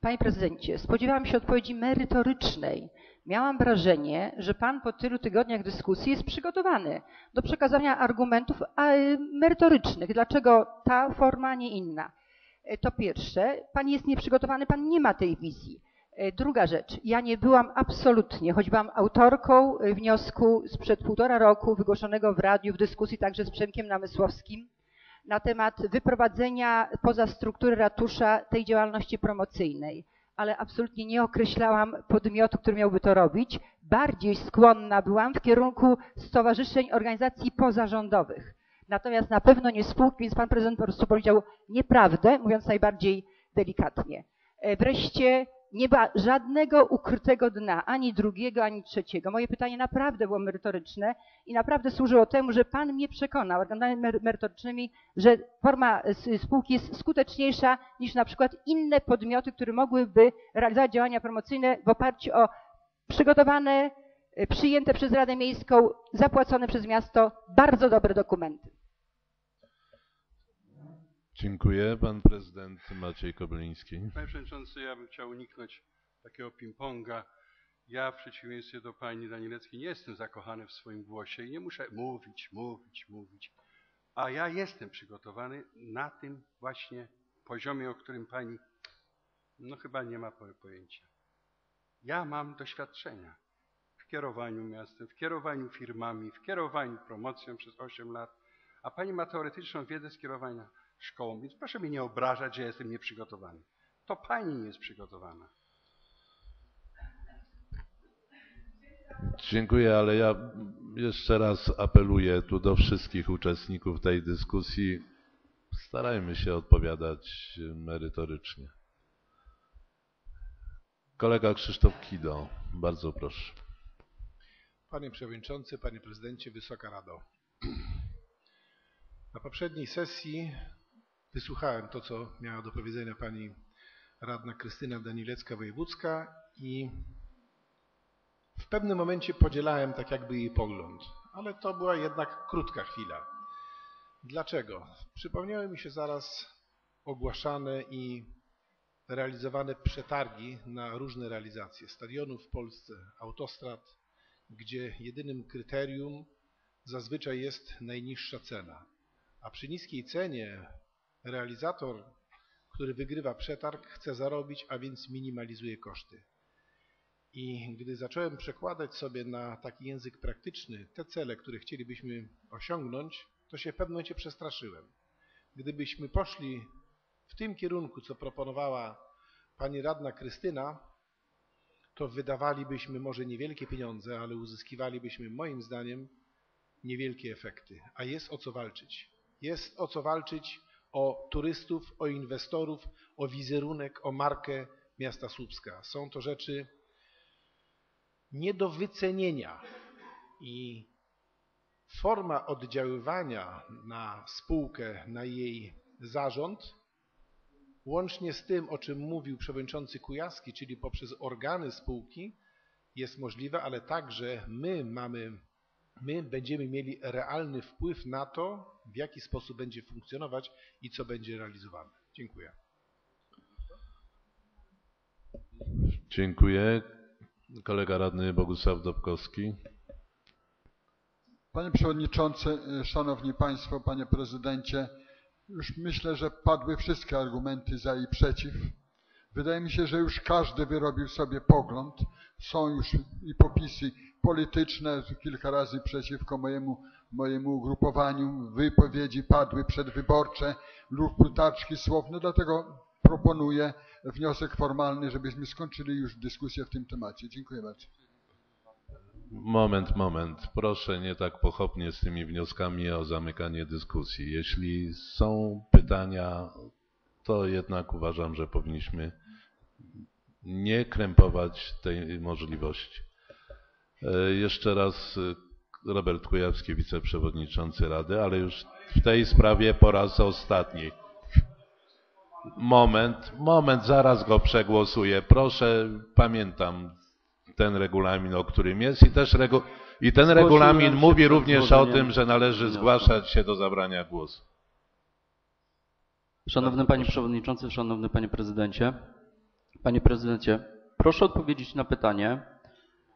Panie prezydencie, spodziewałam się odpowiedzi merytorycznej. Miałam wrażenie, że pan po tylu tygodniach dyskusji jest przygotowany do przekazania argumentów a, y, merytorycznych. Dlaczego ta forma, a nie inna? E, To pierwsze. Pan jest nieprzygotowany, pan nie ma tej wizji. E, Druga rzecz. Ja nie byłam absolutnie, choć byłam autorką e, wniosku sprzed półtora roku wygłoszonego w radiu w dyskusji także z Przemkiem Namysłowskim na temat wyprowadzenia poza strukturę ratusza tej działalności promocyjnej, ale absolutnie nie określałam podmiotu, który miałby to robić. Bardziej skłonna byłam w kierunku stowarzyszeń, organizacji pozarządowych. Natomiast na pewno nie spółki, więc pan prezydent po prostu powiedział nieprawdę, mówiąc najbardziej delikatnie. E, Wreszcie nie ma żadnego ukrytego dna, ani drugiego, ani trzeciego. Moje pytanie naprawdę było merytoryczne i naprawdę służyło temu, że Pan mnie przekonał mery- merytorycznymi, że forma spółki jest skuteczniejsza niż na przykład inne podmioty, które mogłyby realizować działania promocyjne w oparciu o przygotowane, e, przyjęte przez Radę Miejską, zapłacone przez miasto bardzo dobre dokumenty. Dziękuję. Pan prezydent Maciej Kobyliński. Panie Przewodniczący, ja bym chciał uniknąć takiego ping-ponga. Ja w przeciwieństwie do pani Danileckiej nie jestem zakochany w swoim głosie i nie muszę mówić, mówić, mówić. A ja jestem przygotowany na tym właśnie poziomie, o którym pani no chyba nie ma po- pojęcia. Ja mam doświadczenia w kierowaniu miastem, w kierowaniu firmami, w kierowaniu promocją przez 8 lat, a pani ma teoretyczną wiedzę z kierowania szkołą, więc proszę mnie nie obrażać, że jestem nieprzygotowany. To pani nie jest przygotowana. Dziękuję, ale ja jeszcze raz apeluję tu do wszystkich uczestników tej dyskusji. Starajmy się odpowiadać merytorycznie. Kolega Krzysztof Kido, bardzo proszę. Panie Przewodniczący, Panie Prezydencie, Wysoka Rado. Na poprzedniej sesji wysłuchałem to, co miała do powiedzenia Pani Radna Krystyna Danilecka-Wojewódzka i w pewnym momencie podzielałem tak jakby jej pogląd, ale to była jednak krótka chwila. Dlaczego? Przypomniały mi się zaraz ogłaszane i realizowane przetargi na różne realizacje stadionów w Polsce, autostrad, gdzie jedynym kryterium zazwyczaj jest najniższa cena. A przy niskiej cenie realizator, który wygrywa przetarg, chce zarobić, a więc minimalizuje koszty. I gdy zacząłem przekładać sobie na taki język praktyczny te cele, które chcielibyśmy osiągnąć, to się w pewnym momencie przestraszyłem. Gdybyśmy poszli w tym kierunku, co proponowała pani radna Krystyna, to wydawalibyśmy może niewielkie pieniądze, ale uzyskiwalibyśmy moim zdaniem niewielkie efekty. A jest o co walczyć. Jest o co walczyć o turystów, o inwestorów, o wizerunek, o markę miasta Słupska. Są to rzeczy nie do wycenienia i forma oddziaływania na spółkę, na jej zarząd, łącznie z tym, o czym mówił przewodniczący Kujaski, czyli poprzez organy spółki, jest możliwe, ale także my mamy, my będziemy mieli realny wpływ na to, w jaki sposób będzie funkcjonować i co będzie realizowane. Dziękuję. Dziękuję. Kolega radny Bogusław Dobkowski. Panie Przewodniczący, Szanowni Państwo, Panie Prezydencie, już myślę, że padły wszystkie argumenty za i przeciw. Wydaje mi się, że już każdy wyrobił sobie pogląd. Są już i popisy polityczne, kilka razy przeciwko mojemu, mojemu ugrupowaniu, wypowiedzi padły przedwyborcze lub plutaczki słowne, dlatego proponuję wniosek formalny, żebyśmy skończyli już dyskusję w tym temacie. Dziękuję bardzo. Moment, moment. Proszę nie tak pochopnie z tymi wnioskami o zamykanie dyskusji. Jeśli są pytania, to jednak uważam, że powinniśmy nie krępować tej możliwości. E, Jeszcze raz e, Robert Kujawski, wiceprzewodniczący Rady, ale już w tej sprawie po raz ostatni. Moment, moment, zaraz go przegłosuję. Proszę, pamiętam ten regulamin, o którym jest i też regu i ten Zgłosiłem regulamin mówi również o tym, że należy zgłaszać się do zabrania głosu. Szanowny Panie Przewodniczący, Szanowny Panie Prezydencie, Panie prezydencie, proszę odpowiedzieć na pytanie,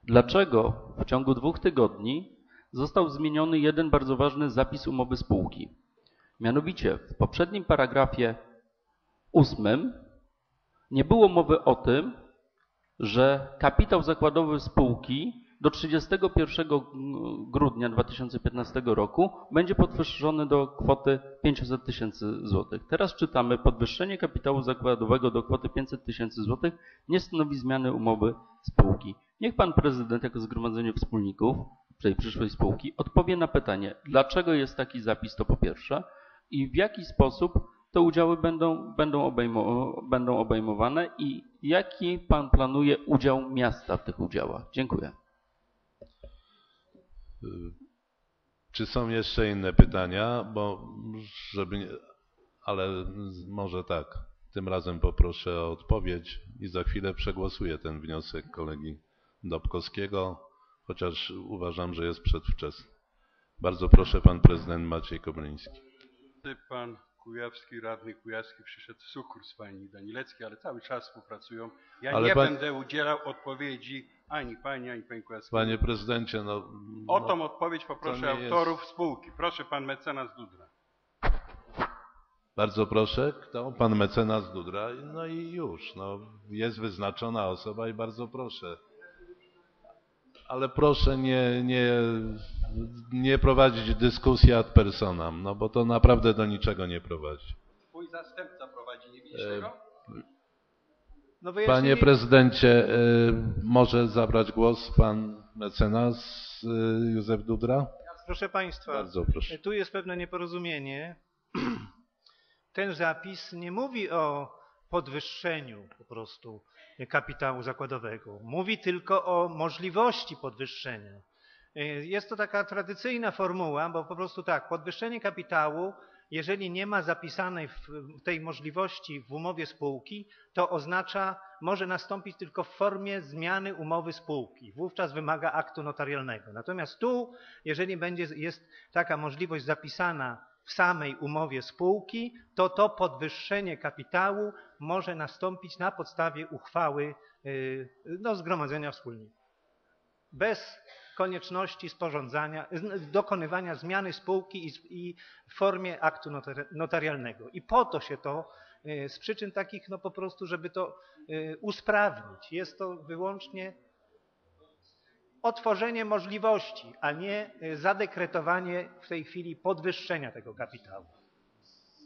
dlaczego w ciągu dwóch tygodni został zmieniony jeden bardzo ważny zapis umowy spółki. Mianowicie w poprzednim paragrafie ósmym nie było mowy o tym, że kapitał zakładowy spółki do 31 grudnia 2015 roku będzie podwyższony do kwoty 500 tysięcy złotych. Teraz czytamy, podwyższenie kapitału zakładowego do kwoty 500 tysięcy złotych nie stanowi zmiany umowy spółki. Niech pan prezydent jako zgromadzenie wspólników tej przyszłej spółki odpowie na pytanie, dlaczego jest taki zapis, to po pierwsze, i w jaki sposób te udziały będą, będą, będą obejmowane i jaki pan planuje udział miasta w tych udziałach. Dziękuję. Czy są jeszcze inne pytania? Bo żeby nie, ale może tak. Tym razem poproszę o odpowiedź i za chwilę przegłosuję ten wniosek kolegi Dobkowskiego, chociaż uważam, że jest przedwczesny. Bardzo proszę, pan prezydent Maciej Kobryński. Pan Kujawski, radny Kujawski przyszedł w sukurs pani Danileckiej, ale cały czas współpracują. Ja Ale nie pan- będę udzielał odpowiedzi ani pani, ani pani Kujawskiej. Panie prezydencie, no... O no tą odpowiedź poproszę to nie jest- autorów spółki. Proszę pan mecenas Dudra. Bardzo proszę, kto? Pan mecenas Dudra. No i już, no, jest wyznaczona osoba i bardzo proszę. Ale proszę nie, nie, nie prowadzić dyskusji ad personam, no bo to naprawdę do niczego nie prowadzi. Twój zastępca prowadzi, nie widzisz E, No Panie prezydencie, y, może zabrać głos pan mecenas y, Józef Dudra? Proszę Państwa, Bardzo proszę. tu jest pewne nieporozumienie. Ten zapis nie mówi o podwyższeniu po prostu kapitału zakładowego. Mówi tylko o możliwości podwyższenia. Jest to taka tradycyjna formuła, bo po prostu tak, podwyższenie kapitału, jeżeli nie ma zapisanej tej możliwości w umowie spółki, to oznacza, może nastąpić tylko w formie zmiany umowy spółki. Wówczas wymaga aktu notarialnego. Natomiast tu, jeżeli będzie, jest taka możliwość zapisana w samej umowie spółki, to to podwyższenie kapitału może nastąpić na podstawie uchwały yy, no, Zgromadzenia Wspólników. Bez konieczności sporządzania, dokonywania zmiany spółki i, w formie aktu notari- notarialnego. I po to się to, yy, z przyczyn takich, no po prostu, żeby to yy, usprawnić. Jest to wyłącznie otworzenie możliwości, a nie yy, zadekretowanie w tej chwili podwyższenia tego kapitału.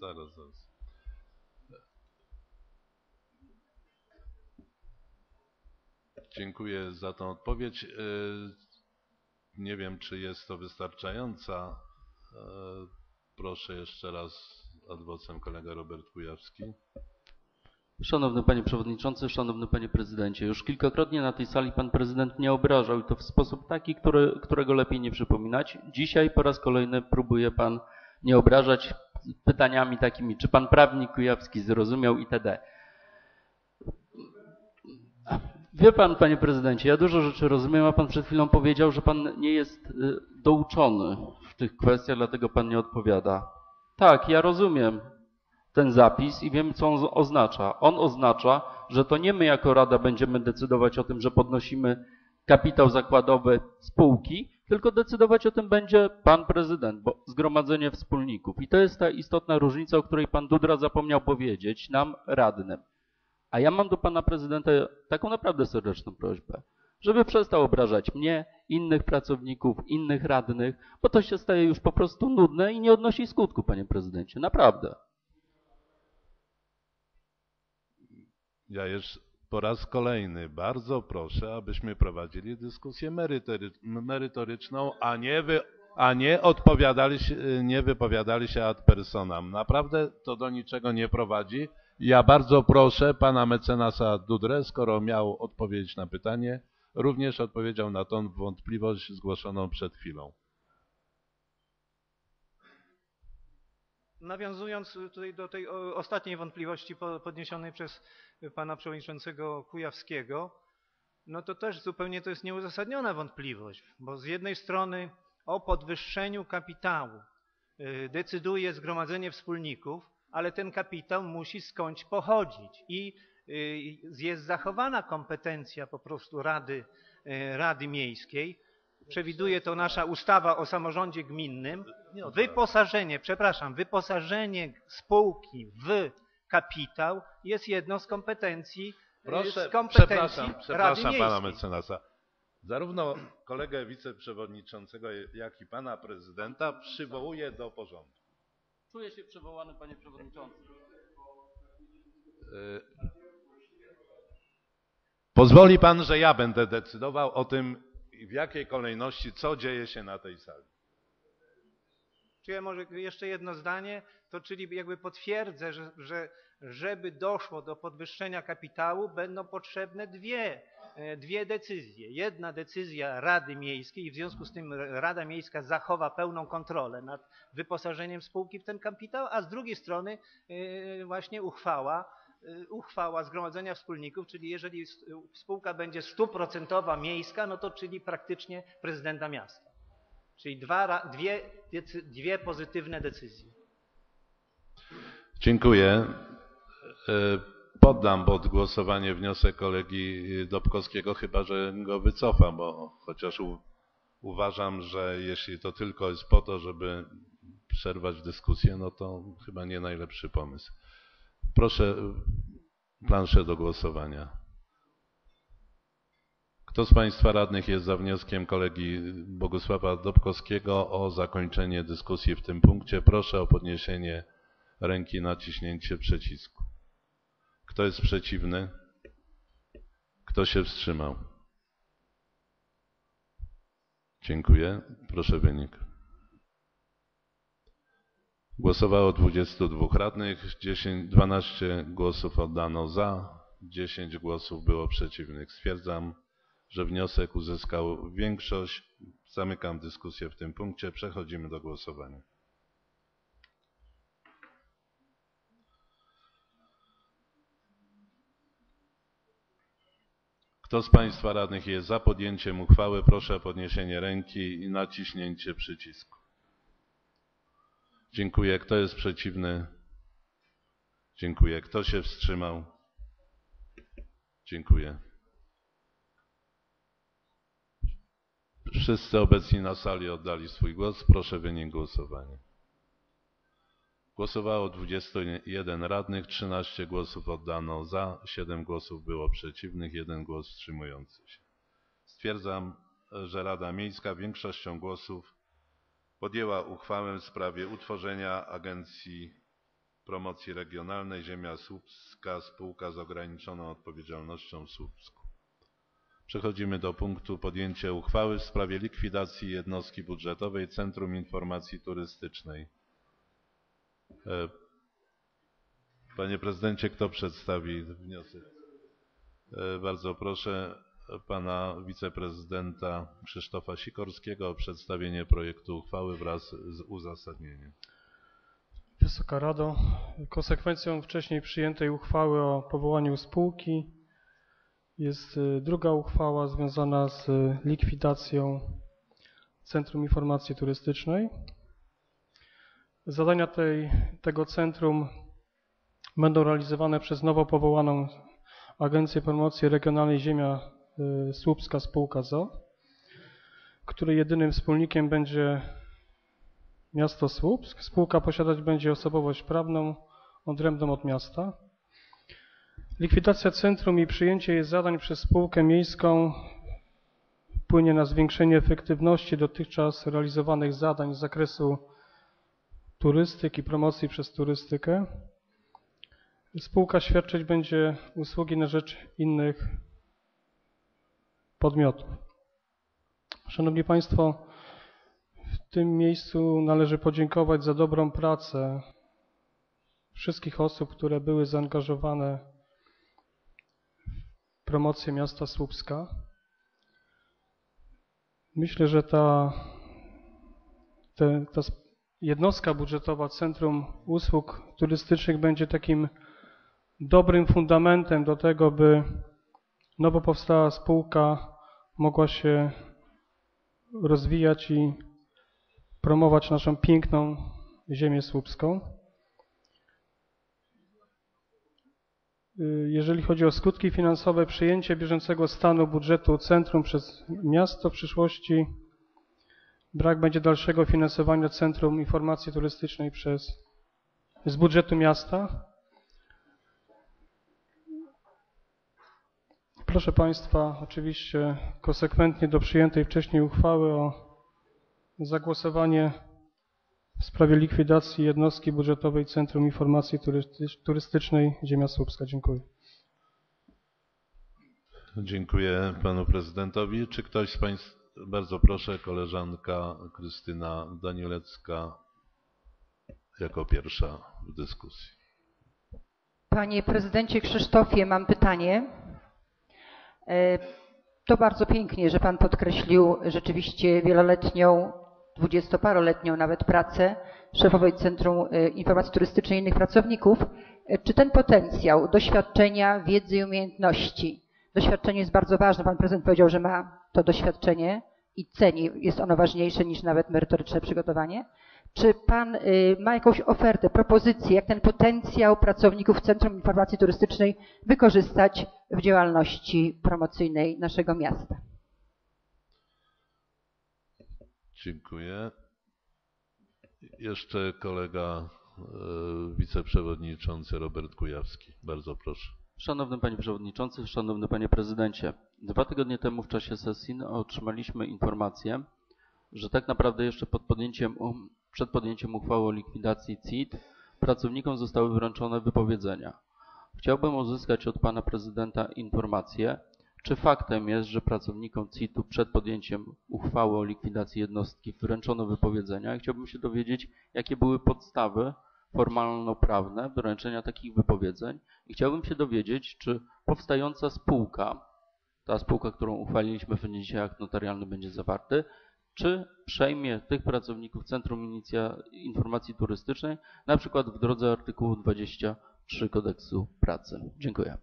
Zaraz, zaraz. Dziękuję za tą odpowiedź. Nie wiem, czy jest to wystarczająca. Y, Proszę jeszcze raz adwocem kolega Robert Kujawski. Szanowny Panie Przewodniczący, Szanowny Panie Prezydencie, już kilkakrotnie na tej sali Pan Prezydent mnie obrażał i to w sposób taki, który, którego lepiej nie przypominać. Dzisiaj po raz kolejny próbuje Pan nie obrażać pytaniami takimi, czy Pan prawnik Kujawski zrozumiał itd. Wie Pan, Panie Prezydencie, ja dużo rzeczy rozumiem, a Pan przed chwilą powiedział, że Pan nie jest y, douczony w tych kwestiach, dlatego Pan nie odpowiada. Tak, ja rozumiem ten zapis i wiem, co on oznacza. On oznacza, że to nie my jako Rada będziemy decydować o tym, że podnosimy kapitał zakładowy spółki, tylko decydować o tym będzie Pan Prezydent, bo Zgromadzenie Wspólników. I to jest ta istotna różnica, o której Pan Dudra zapomniał powiedzieć nam, radnym. A ja mam do Pana Prezydenta taką naprawdę serdeczną prośbę, żeby przestał obrażać mnie, innych pracowników, innych radnych, bo to się staje już po prostu nudne i nie odnosi skutku, Panie Prezydencie. Naprawdę. Ja już po raz kolejny bardzo proszę, abyśmy prowadzili dyskusję merytory, merytoryczną, a nie, wy, a nie odpowiadali się, nie wypowiadali się ad personam. Naprawdę to do niczego nie prowadzi. Ja bardzo proszę pana mecenasa Dudrę, skoro miał odpowiedzieć na pytanie, również odpowiedział na tą wątpliwość zgłoszoną przed chwilą. Nawiązując tutaj do tej ostatniej wątpliwości po- podniesionej przez pana przewodniczącego Kujawskiego, no to też zupełnie to jest nieuzasadniona wątpliwość, bo z jednej strony o podwyższeniu kapitału y, decyduje Zgromadzenie Wspólników, ale ten kapitał musi skądś pochodzić i jest zachowana kompetencja po prostu Rady, Rady Miejskiej. Przewiduje to nasza ustawa o samorządzie gminnym. Wyposażenie, przepraszam, wyposażenie spółki w kapitał jest jedną z kompetencji, Proszę, z kompetencji przepraszam, Rady przepraszam pana Miejskiej. mecenasa. Zarówno kolegę wiceprzewodniczącego, jak i pana prezydenta przywołuję do porządku. Czuję się przywołany, panie przewodniczący. Y, Pozwoli pan, że ja będę decydował o tym, w jakiej kolejności, co dzieje się na tej sali. Czy ja może jeszcze jedno zdanie, to czyli jakby potwierdzę, że, że żeby doszło do podwyższenia kapitału, będą potrzebne dwie, e, dwie decyzje. Jedna decyzja Rady Miejskiej i w związku z tym Rada Miejska zachowa pełną kontrolę nad wyposażeniem spółki w ten kapitał, a z drugiej strony e, właśnie uchwała, e, uchwała Zgromadzenia Wspólników, czyli jeżeli spółka będzie stuprocentowa miejska, no to czyli praktycznie prezydenta miasta. Czyli dwa, dwie, dwie pozytywne decyzje. Dziękuję. Y, Poddam pod głosowanie wniosek kolegi Dobkowskiego, chyba że go wycofam, bo chociaż u, uważam, że jeśli to tylko jest po to, żeby przerwać dyskusję, no to chyba nie najlepszy pomysł. Proszę y, planszę do głosowania. Kto z Państwa radnych jest za wnioskiem kolegi Bogusława Dobkowskiego o zakończenie dyskusji w tym punkcie? Proszę o podniesienie ręki naciśnięcie przycisku. Kto jest przeciwny? Kto się wstrzymał? Dziękuję. Proszę wynik. Głosowało 22 radnych, 10, 12 głosów oddano za, 10 głosów było przeciwnych. Stwierdzam, że wniosek uzyskał większość. Zamykam dyskusję w tym punkcie. Przechodzimy do głosowania. Kto z Państwa radnych jest za podjęciem uchwały, proszę o podniesienie ręki i naciśnięcie przycisku. Dziękuję. Kto jest przeciwny? Dziękuję. Kto się wstrzymał? Dziękuję. Wszyscy obecni na sali oddali swój głos. Proszę wynik głosowania. Głosowało 21 radnych, 13 głosów oddano za, 7 głosów było przeciwnych, 1 głos wstrzymujący się. Stwierdzam, że Rada Miejska większością głosów podjęła uchwałę w sprawie utworzenia Agencji Promocji Regionalnej Ziemia Słupska Spółka z ograniczoną odpowiedzialnością w Słupsku. Przechodzimy do punktu podjęcie uchwały w sprawie likwidacji jednostki budżetowej Centrum Informacji Turystycznej. E, Panie prezydencie, kto przedstawi wniosek? E, Bardzo proszę pana wiceprezydenta Krzysztofa Sikorskiego o przedstawienie projektu uchwały wraz z uzasadnieniem. Wysoka Rado, konsekwencją wcześniej przyjętej uchwały o powołaniu spółki jest y, druga uchwała związana z likwidacją Centrum Informacji Turystycznej. Zadania tej, tego centrum będą realizowane przez nowo powołaną Agencję Promocji Regionalnej Ziemia y, Słupska Spółka ZO, której jedynym wspólnikiem będzie miasto Słupsk. Spółka posiadać będzie osobowość prawną odrębną od miasta. Likwidacja centrum i przyjęcie jej zadań przez spółkę miejską wpłynie na zwiększenie efektywności dotychczas realizowanych zadań z zakresu turystyki, promocji przez turystykę. Spółka świadczyć będzie usługi na rzecz innych podmiotów. Szanowni Państwo, w tym miejscu należy podziękować za dobrą pracę wszystkich osób, które były zaangażowane w promocję miasta Słupska. Myślę, że ta, te, ta jednostka budżetowa Centrum Usług Turystycznych będzie takim dobrym fundamentem do tego, by nowo powstała spółka mogła się rozwijać i promować naszą piękną ziemię słupską. jeżeli chodzi o skutki finansowe, przyjęcie bieżącego stanu budżetu centrum przez miasto w przyszłości, brak będzie dalszego finansowania Centrum Informacji Turystycznej przez, z budżetu miasta. Proszę Państwa, oczywiście konsekwentnie do przyjętej wcześniej uchwały o zagłosowanie w sprawie likwidacji jednostki budżetowej Centrum Informacji Turystycz- Turystycznej Ziemia Słupska. Dziękuję. Dziękuję panu prezydentowi. Czy ktoś z państwa, bardzo proszę, koleżanka Krystyna Danielecka jako pierwsza w dyskusji. Panie prezydencie Krzysztofie, mam pytanie. E, To bardzo pięknie, że pan podkreślił rzeczywiście wieloletnią, dwudziestoparoletnią nawet pracę szefowej Centrum e, Informacji Turystycznej i innych pracowników. E, Czy ten potencjał doświadczenia, wiedzy i umiejętności, doświadczenie jest bardzo ważne, pan prezydent powiedział, że ma to doświadczenie i ceni, jest ono ważniejsze niż nawet merytoryczne przygotowanie. Czy pan y, ma jakąś ofertę, propozycję, jak ten potencjał pracowników Centrum Informacji Turystycznej wykorzystać w działalności promocyjnej naszego miasta? Dziękuję. Jeszcze kolega e, wiceprzewodniczący Robert Kujawski. Bardzo proszę. Szanowny Panie Przewodniczący, Szanowny Panie Prezydencie. Dwa tygodnie temu w czasie sesji otrzymaliśmy informację, że tak naprawdę jeszcze pod podjęciem, przed podjęciem uchwały o likwidacji CIT pracownikom zostały wręczone wypowiedzenia. Chciałbym uzyskać od Pana Prezydenta informację, czy faktem jest, że pracownikom CIT-u przed podjęciem uchwały o likwidacji jednostki wręczono wypowiedzenia i chciałbym się dowiedzieć, jakie były podstawy formalno-prawne wręczenia takich wypowiedzeń i chciałbym się dowiedzieć, czy powstająca spółka, ta spółka, którą uchwaliliśmy w dzisiaj akt notarialny będzie zawarty, czy przejmie tych pracowników Centrum Inicja Informacji Turystycznej, na przykład w drodze artykułu 23 Kodeksu Pracy. Dziękuję.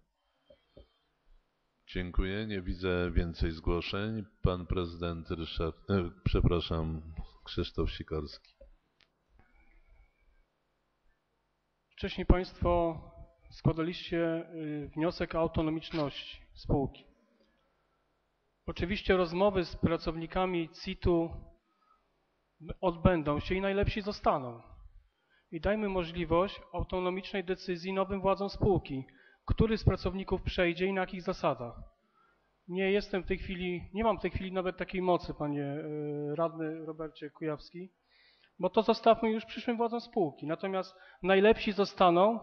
Dziękuję. Nie widzę więcej zgłoszeń. Pan prezydent Ryszard, e, przepraszam, Krzysztof Sikorski. Wcześniej Państwo składaliście y, wniosek o autonomiczności spółki. Oczywiście rozmowy z pracownikami CIT-u odbędą się i najlepsi zostaną. I dajmy możliwość autonomicznej decyzji nowym władzom spółki, który z pracowników przejdzie i na jakich zasadach. Nie jestem w tej chwili, nie mam w tej chwili nawet takiej mocy, panie y, radny Robercie Kujawski, bo to zostawmy już przyszłym władzom spółki. Natomiast najlepsi zostaną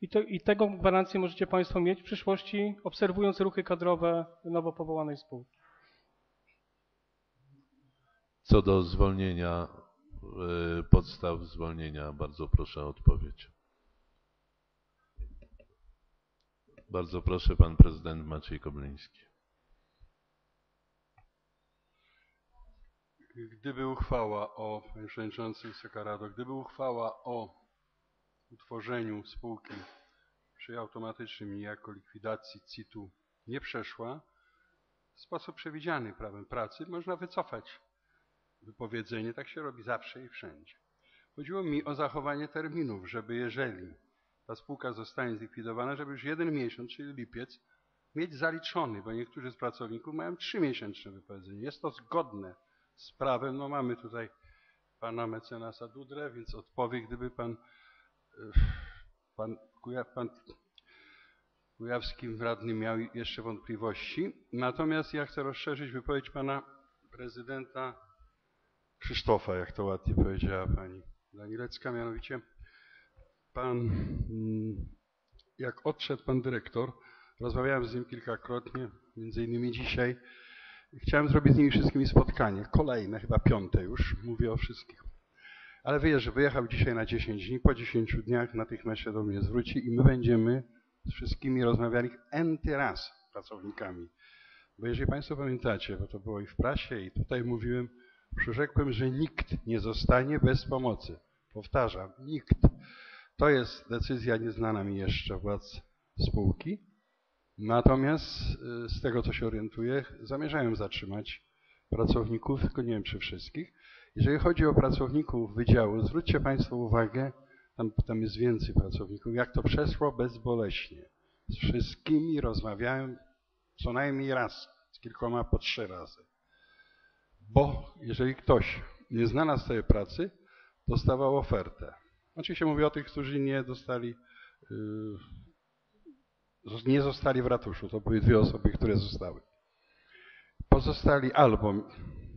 i, i tego gwarancję możecie Państwo mieć w przyszłości, obserwując ruchy kadrowe nowo powołanej spółki. Co do zwolnienia, e, podstaw zwolnienia, bardzo proszę o odpowiedź. Bardzo proszę, pan prezydent Maciej Kobliński. Gdyby uchwała o, panie przewodniczący Wysoka Rado, gdyby uchwała o utworzeniu spółki przy automatycznym niejako likwidacji CIT-u nie przeszła, w sposób przewidziany prawem pracy można wycofać wypowiedzenie. Tak się robi zawsze i wszędzie. Chodziło mi o zachowanie terminów, żeby jeżeli ta spółka zostanie zlikwidowana, żeby już jeden miesiąc, czyli lipiec, mieć zaliczony, bo niektórzy z pracowników mają trzymiesięczne wypowiedzenie. Jest to zgodne z prawem. No mamy tutaj pana mecenasa Dudrę, więc odpowie, gdyby pan, e, pan, Kuja, pan Kujawski radny miał jeszcze wątpliwości. Natomiast ja chcę rozszerzyć wypowiedź pana prezydenta Krzysztofa, jak to ładnie powiedziała pani Danilecka, mianowicie pan, mm, jak odszedł pan dyrektor, rozmawiałem z nim kilkakrotnie, między innymi dzisiaj, Chciałem zrobić z nimi wszystkimi spotkanie, kolejne, chyba piąte już, mówię o wszystkich. Ale wyjeżdża, wyjechał dzisiaj na 10 dni, po 10 dniach natychmiast się do mnie zwróci i my będziemy z wszystkimi rozmawiali enty raz pracownikami. Bo jeżeli Państwo pamiętacie, bo to było i w prasie i tutaj mówiłem, przyrzekłem, że nikt nie zostanie bez pomocy. Powtarzam, nikt. To jest decyzja nieznana mi jeszcze władz spółki. Natomiast y, z tego, co się orientuję, zamierzają zatrzymać pracowników, tylko nie wiem, czy wszystkich. Jeżeli chodzi o pracowników wydziału, zwróćcie Państwo uwagę, tam, tam jest więcej pracowników, jak to przeszło bezboleśnie. Z wszystkimi rozmawiałem co najmniej raz, z kilkoma po trzy razy. Bo jeżeli ktoś nie znalazł tej pracy, dostawał ofertę. Oczywiście mówię o tych, którzy nie dostali, yy, nie zostali w ratuszu. To były dwie osoby, które zostały. Pozostali albo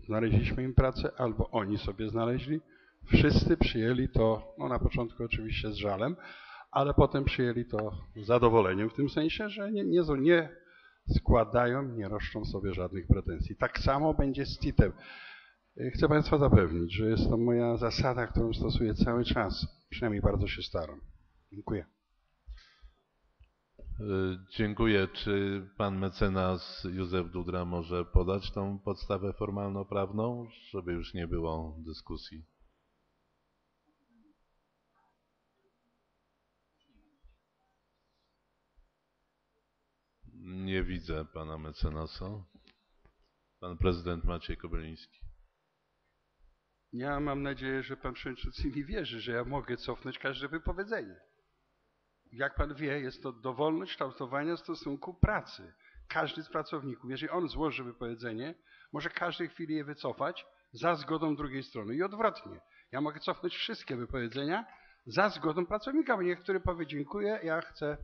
znaleźliśmy im pracę, albo oni sobie znaleźli. Wszyscy przyjęli to, no na początku oczywiście z żalem, ale potem przyjęli to z zadowoleniem, w tym sensie, że nie, nie, nie składają, nie roszczą sobie żadnych pretensji. Tak samo będzie z CIT-em. Chcę Państwa zapewnić, że jest to moja zasada, którą stosuję cały czas. Przynajmniej bardzo się staram. Dziękuję. Dziękuję. Czy pan mecenas Józef Dudra może podać tą podstawę formalno-prawną, żeby już nie było dyskusji? Nie widzę pana mecenasa. Pan prezydent Maciej Kobyliński. Ja mam nadzieję, że pan przewodniczący mi wierzy, że ja mogę cofnąć każde wypowiedzenie. Jak pan wie, jest to dowolność kształtowania stosunku pracy. Każdy z pracowników, jeżeli on złoży wypowiedzenie, może każdej chwili je wycofać za zgodą drugiej strony i odwrotnie. Ja mogę cofnąć wszystkie wypowiedzenia za zgodą pracownika, bo niektóry powie dziękuję, ja chcę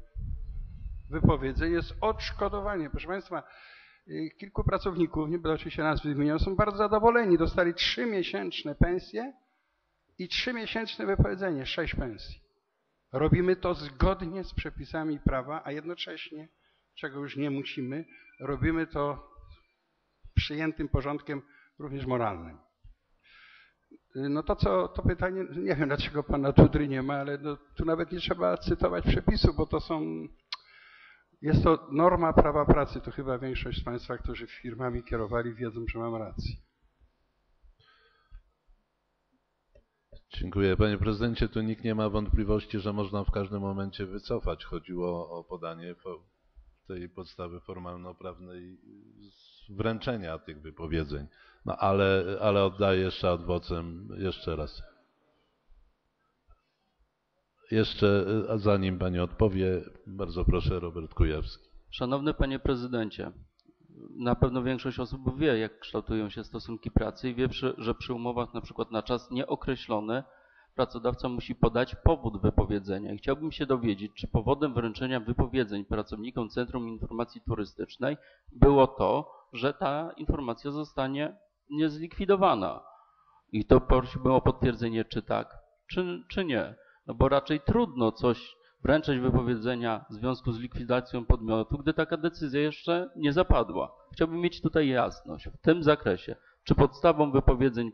wypowiedzenie z odszkodowaniem. Proszę Państwa, kilku pracowników, nie będę oczywiście nazwy wymieniał, są bardzo zadowoleni. Dostali trzymiesięczne pensje i trzymiesięczne wypowiedzenie, sześć pensji. Robimy to zgodnie z przepisami prawa, a jednocześnie, czego już nie musimy, robimy to przyjętym porządkiem również moralnym. No to co, to pytanie, nie wiem dlaczego pana Tudry nie ma, ale no, tu nawet nie trzeba cytować przepisu, bo to są jest to norma prawa pracy. To chyba większość z Państwa, którzy firmami kierowali, wiedzą, że mam rację. Dziękuję. Panie prezydencie, tu nikt nie ma wątpliwości, że można w każdym momencie wycofać. Chodziło o podanie tej podstawy formalno-prawnej wręczenia tych wypowiedzeń. No ale, ale oddaję jeszcze adwocem jeszcze raz. Jeszcze zanim Pani odpowie, bardzo proszę Robert Kujawski. Szanowny Panie Prezydencie, na pewno większość osób wie, jak kształtują się stosunki pracy i wie, że przy umowach na przykład na czas nieokreślony pracodawca musi podać powód wypowiedzenia. I chciałbym się dowiedzieć, czy powodem wręczenia wypowiedzeń pracownikom Centrum Informacji Turystycznej było to, że ta informacja zostanie niezlikwidowana. I to prosiłbym o potwierdzenie, czy tak, czy, czy nie. No bo raczej trudno coś wręczać wypowiedzenia w związku z likwidacją podmiotu, gdy taka decyzja jeszcze nie zapadła. Chciałbym mieć tutaj jasność w tym zakresie. Czy podstawą wypowiedzeń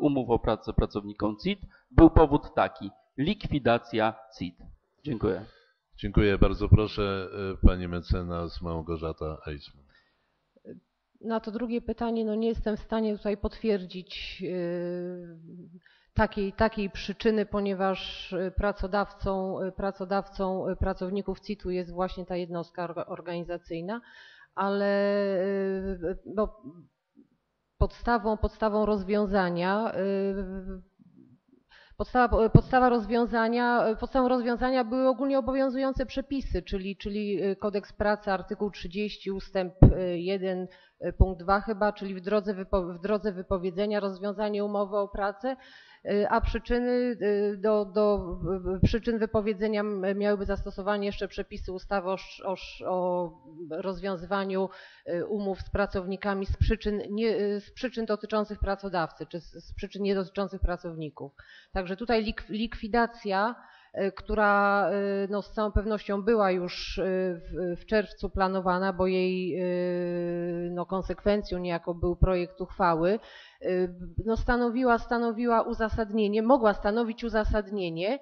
umów o pracę pracownikom CIT był powód taki, likwidacja CIT? Dziękuję. Dziękuję. Bardzo proszę pani mecenas Małgorzata Eisman. Na to drugie pytanie no nie jestem w stanie tutaj potwierdzić takiej, takiej przyczyny, ponieważ pracodawcą, pracodawcą pracowników CIT-u jest właśnie ta jednostka organizacyjna, ale no, podstawą, podstawą rozwiązania Podstawa, podstawa rozwiązania, podstawą rozwiązania były ogólnie obowiązujące przepisy, czyli, czyli kodeks pracy, artykuł 30 ustęp 1 punkt 2 chyba, czyli w drodze, wypo, w drodze wypowiedzenia rozwiązanie umowy o pracę, a przyczyny do, do przyczyn wypowiedzenia miałyby zastosowanie jeszcze przepisy ustawy o, o, o rozwiązywaniu umów z pracownikami z przyczyn, nie, z przyczyn dotyczących pracodawcy, czy z, z przyczyn nie dotyczących pracowników. Także tutaj likwidacja która no, z całą pewnością była już w, w, czerwcu planowana, bo jej no, konsekwencją niejako był projekt uchwały, no, stanowiła, stanowiła uzasadnienie, mogła stanowić uzasadnienie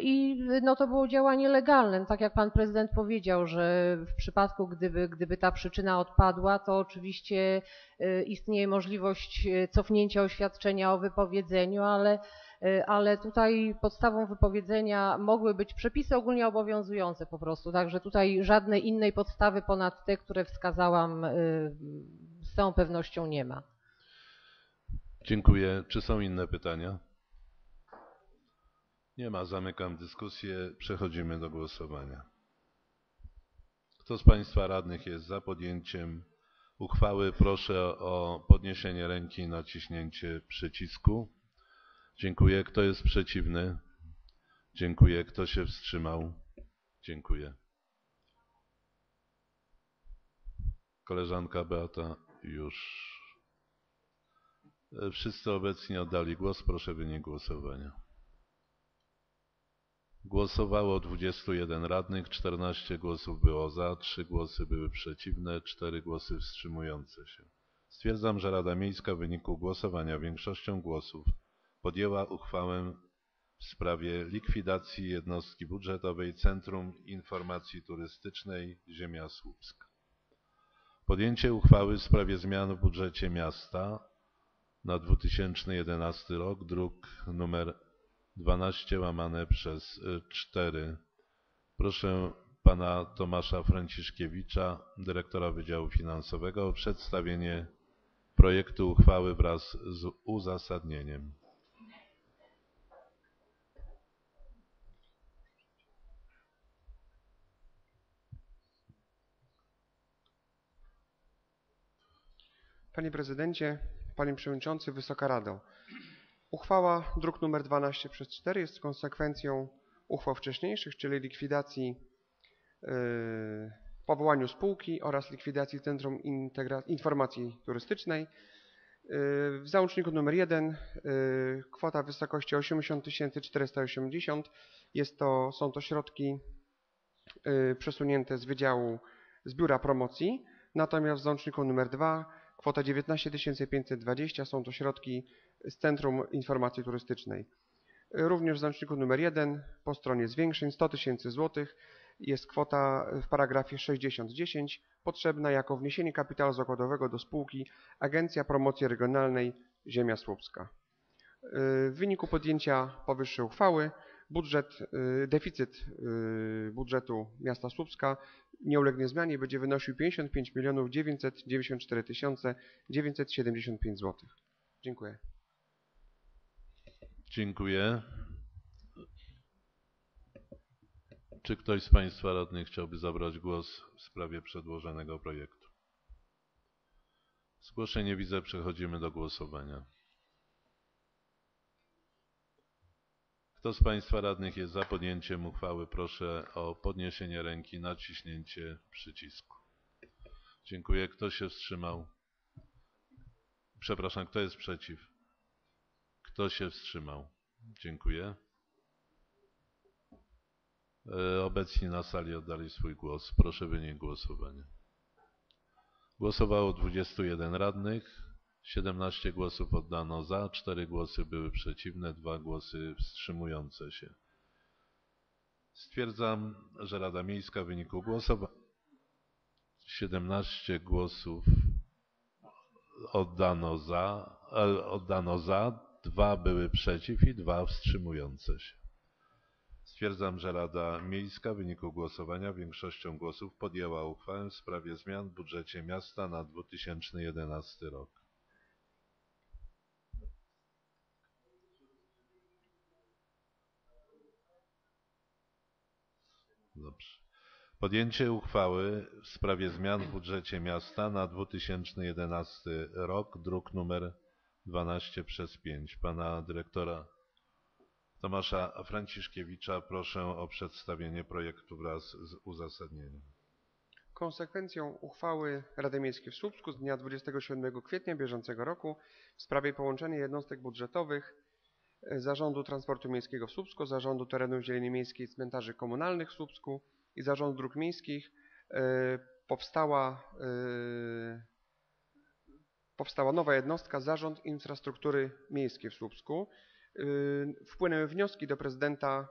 i no, to było działanie legalne. Tak jak pan prezydent powiedział, że w przypadku gdyby, gdyby ta przyczyna odpadła, to oczywiście istnieje możliwość cofnięcia oświadczenia o wypowiedzeniu, ale ale tutaj podstawą wypowiedzenia mogły być przepisy ogólnie obowiązujące po prostu, także tutaj żadnej innej podstawy ponad te, które wskazałam z całą pewnością nie ma. Dziękuję. Czy są inne pytania? Nie ma. Zamykam dyskusję. Przechodzimy do głosowania. Kto z Państwa radnych jest za podjęciem uchwały, proszę o podniesienie ręki i naciśnięcie przycisku. Dziękuję. Kto jest przeciwny? Dziękuję. Kto się wstrzymał? Dziękuję. Koleżanka Beata już. Wszyscy obecni oddali głos. Proszę wynik głosowania. Głosowało 21 radnych, 14 głosów było za, 3 głosy były przeciwne, 4 głosy wstrzymujące się. Stwierdzam, że Rada Miejska w wyniku głosowania większością głosów podjęła uchwałę w sprawie likwidacji jednostki budżetowej Centrum Informacji Turystycznej Ziemia Słupska. Podjęcie uchwały w sprawie zmian w budżecie miasta na 2011 rok, druk numer 12 łamane przez 4. Proszę pana Tomasza Franciszkiewicza, dyrektora Wydziału Finansowego o przedstawienie projektu uchwały wraz z uzasadnieniem. Panie Prezydencie, Panie Przewodniczący, Wysoka Rado. Uchwała druk nr 12 przez 4 jest konsekwencją uchwał wcześniejszych, czyli likwidacji yy, powołaniu spółki oraz likwidacji Centrum Integra Informacji Turystycznej. Yy, w załączniku nr 1 yy, kwota w wysokości 80 480 jest to, są to środki yy, przesunięte z Wydziału z Biura Promocji, natomiast w załączniku nr 2 kwota 19 520 są to środki z Centrum Informacji Turystycznej. Również w załączniku nr 1 po stronie zwiększeń 100 tysięcy złotych jest kwota w paragrafie 6010 potrzebna jako wniesienie kapitału zakładowego do spółki Agencja Promocji Regionalnej Ziemia Słupska. W wyniku podjęcia powyższej uchwały budżet, deficyt budżetu miasta Słupska nie ulegnie zmianie i będzie wynosił 55 994 975 zł. Dziękuję. Dziękuję. Czy ktoś z Państwa radnych chciałby zabrać głos w sprawie przedłożonego projektu? Zgłoszeń nie widzę. Przechodzimy do głosowania. Kto z Państwa radnych jest za podjęciem uchwały, proszę o podniesienie ręki naciśnięcie przycisku. Dziękuję. Kto się wstrzymał? Przepraszam, kto jest przeciw? Kto się wstrzymał? Dziękuję. Obecni na sali oddali swój głos. Proszę wynik głosowania. Głosowało 21 radnych, 17 głosów oddano za, 4 głosy były przeciwne, 2 głosy wstrzymujące się. Stwierdzam, że Rada Miejska w wyniku głosowania 17 głosów oddano za, oddano za, 2 były przeciw i 2 wstrzymujące się. Stwierdzam, że Rada Miejska w wyniku głosowania większością głosów podjęła uchwałę w sprawie zmian w budżecie miasta na 2011 rok. Dobrze. Podjęcie uchwały w sprawie zmian w budżecie miasta na 2011 rok, druk numer 12 przez 5. Pana dyrektora Tomasza Franciszkiewicza proszę o przedstawienie projektu wraz z uzasadnieniem. Konsekwencją uchwały Rady Miejskiej w Słupsku z dnia 27 kwietnia bieżącego roku w sprawie połączenia jednostek budżetowych Zarządu Transportu Miejskiego w Słupsku, Zarządu Terenów Zieleni Miejskiej i Cmentarzy Komunalnych w Słupsku i Zarządu Dróg Miejskich powstała, powstała nowa jednostka Zarząd Infrastruktury Miejskiej w Słupsku. Wpłynęły wnioski do prezydenta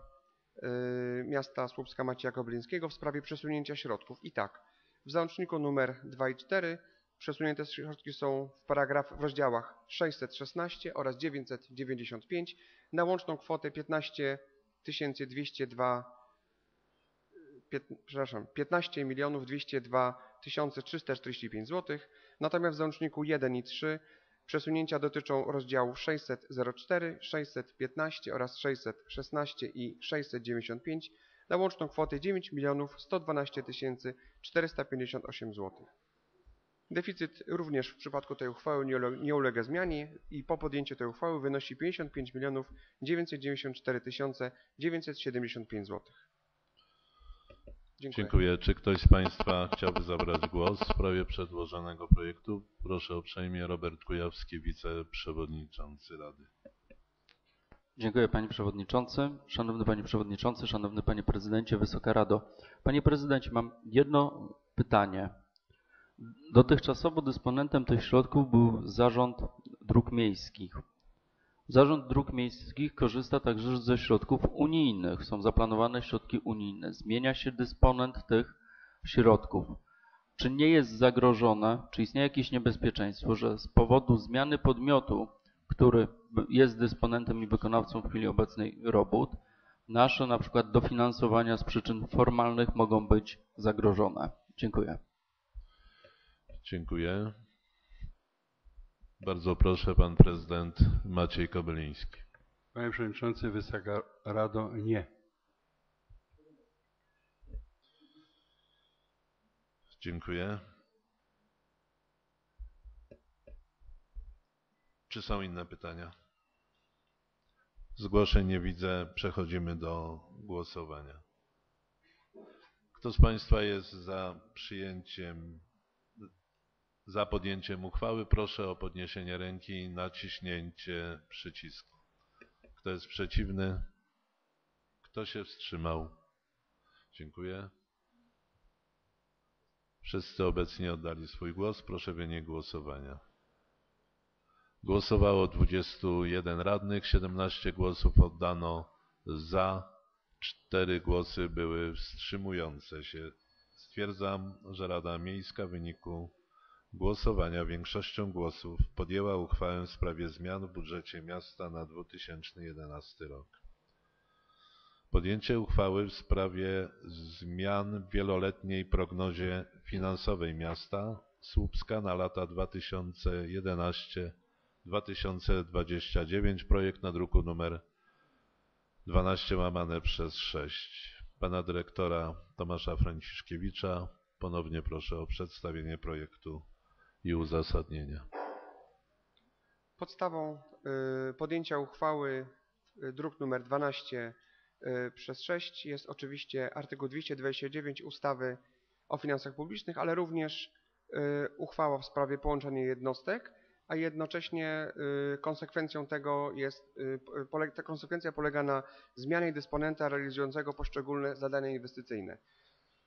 miasta Słupska Macieja Koblińskiego w sprawie przesunięcia środków. I tak, w załączniku numer 2 i 4 przesunięte środki są w paragraf w rozdziałach 616 oraz 995 na łączną kwotę 15 202 przepraszam, 15 milionów 202 345 zł. Natomiast w załączniku 1 i 3 przesunięcia dotyczą rozdziałów 604, 615 oraz 616 i 695 na łączną kwotę 9 112 458 zł. Deficyt również w przypadku tej uchwały nie, ule, nie ulega zmianie i po podjęciu tej uchwały wynosi 55 994 975 zł. Dziękuję. Dziękuję. Czy ktoś z Państwa chciałby zabrać głos w sprawie przedłożonego projektu? Proszę uprzejmie, Robert Kujawski, wiceprzewodniczący Rady. Dziękuję Panie Przewodniczący. Szanowny Panie Przewodniczący, Szanowny Panie Prezydencie, Wysoka Rado. Panie Prezydencie, mam jedno pytanie. Dotychczasowo dysponentem tych środków był Zarząd Dróg Miejskich. Zarząd Dróg Miejskich korzysta także ze środków unijnych. Są zaplanowane środki unijne. Zmienia się dysponent tych środków. Czy nie jest zagrożone, czy istnieje jakieś niebezpieczeństwo, że z powodu zmiany podmiotu, który jest dysponentem i wykonawcą w chwili obecnej robót, nasze na przykład dofinansowania z przyczyn formalnych mogą być zagrożone? Dziękuję. Dziękuję. Bardzo proszę, pan prezydent Maciej Kobyliński. Panie Przewodniczący, Wysoka Rado, nie. Dziękuję. Czy są inne pytania? Zgłoszeń nie widzę. Przechodzimy do głosowania. Kto z Państwa jest za przyjęciem za podjęciem uchwały proszę o podniesienie ręki i naciśnięcie przycisku. Kto jest przeciwny? Kto się wstrzymał? Dziękuję. Wszyscy obecni oddali swój głos. Proszę wynik głosowania. Głosowało 21 radnych, 17 głosów oddano za, 4 głosy były wstrzymujące się. Stwierdzam, że Rada Miejska w wyniku głosowania większością głosów podjęła uchwałę w sprawie zmian w budżecie miasta na 2011 rok. Podjęcie uchwały w sprawie zmian w wieloletniej prognozie finansowej miasta Słupska na lata 2011-2029. Projekt na druku numer 12 łamane przez 6. Pana dyrektora Tomasza Franciszkiewicza ponownie proszę o przedstawienie projektu i uzasadnienia. Podstawą y, podjęcia uchwały y, druk numer 12 y, przez 6 jest oczywiście artykuł 229 ustawy o finansach publicznych, ale również uchwała w sprawie połączenia jednostek, a jednocześnie konsekwencją tego jest, ta konsekwencja polega na zmianie dysponenta realizującego poszczególne zadania inwestycyjne.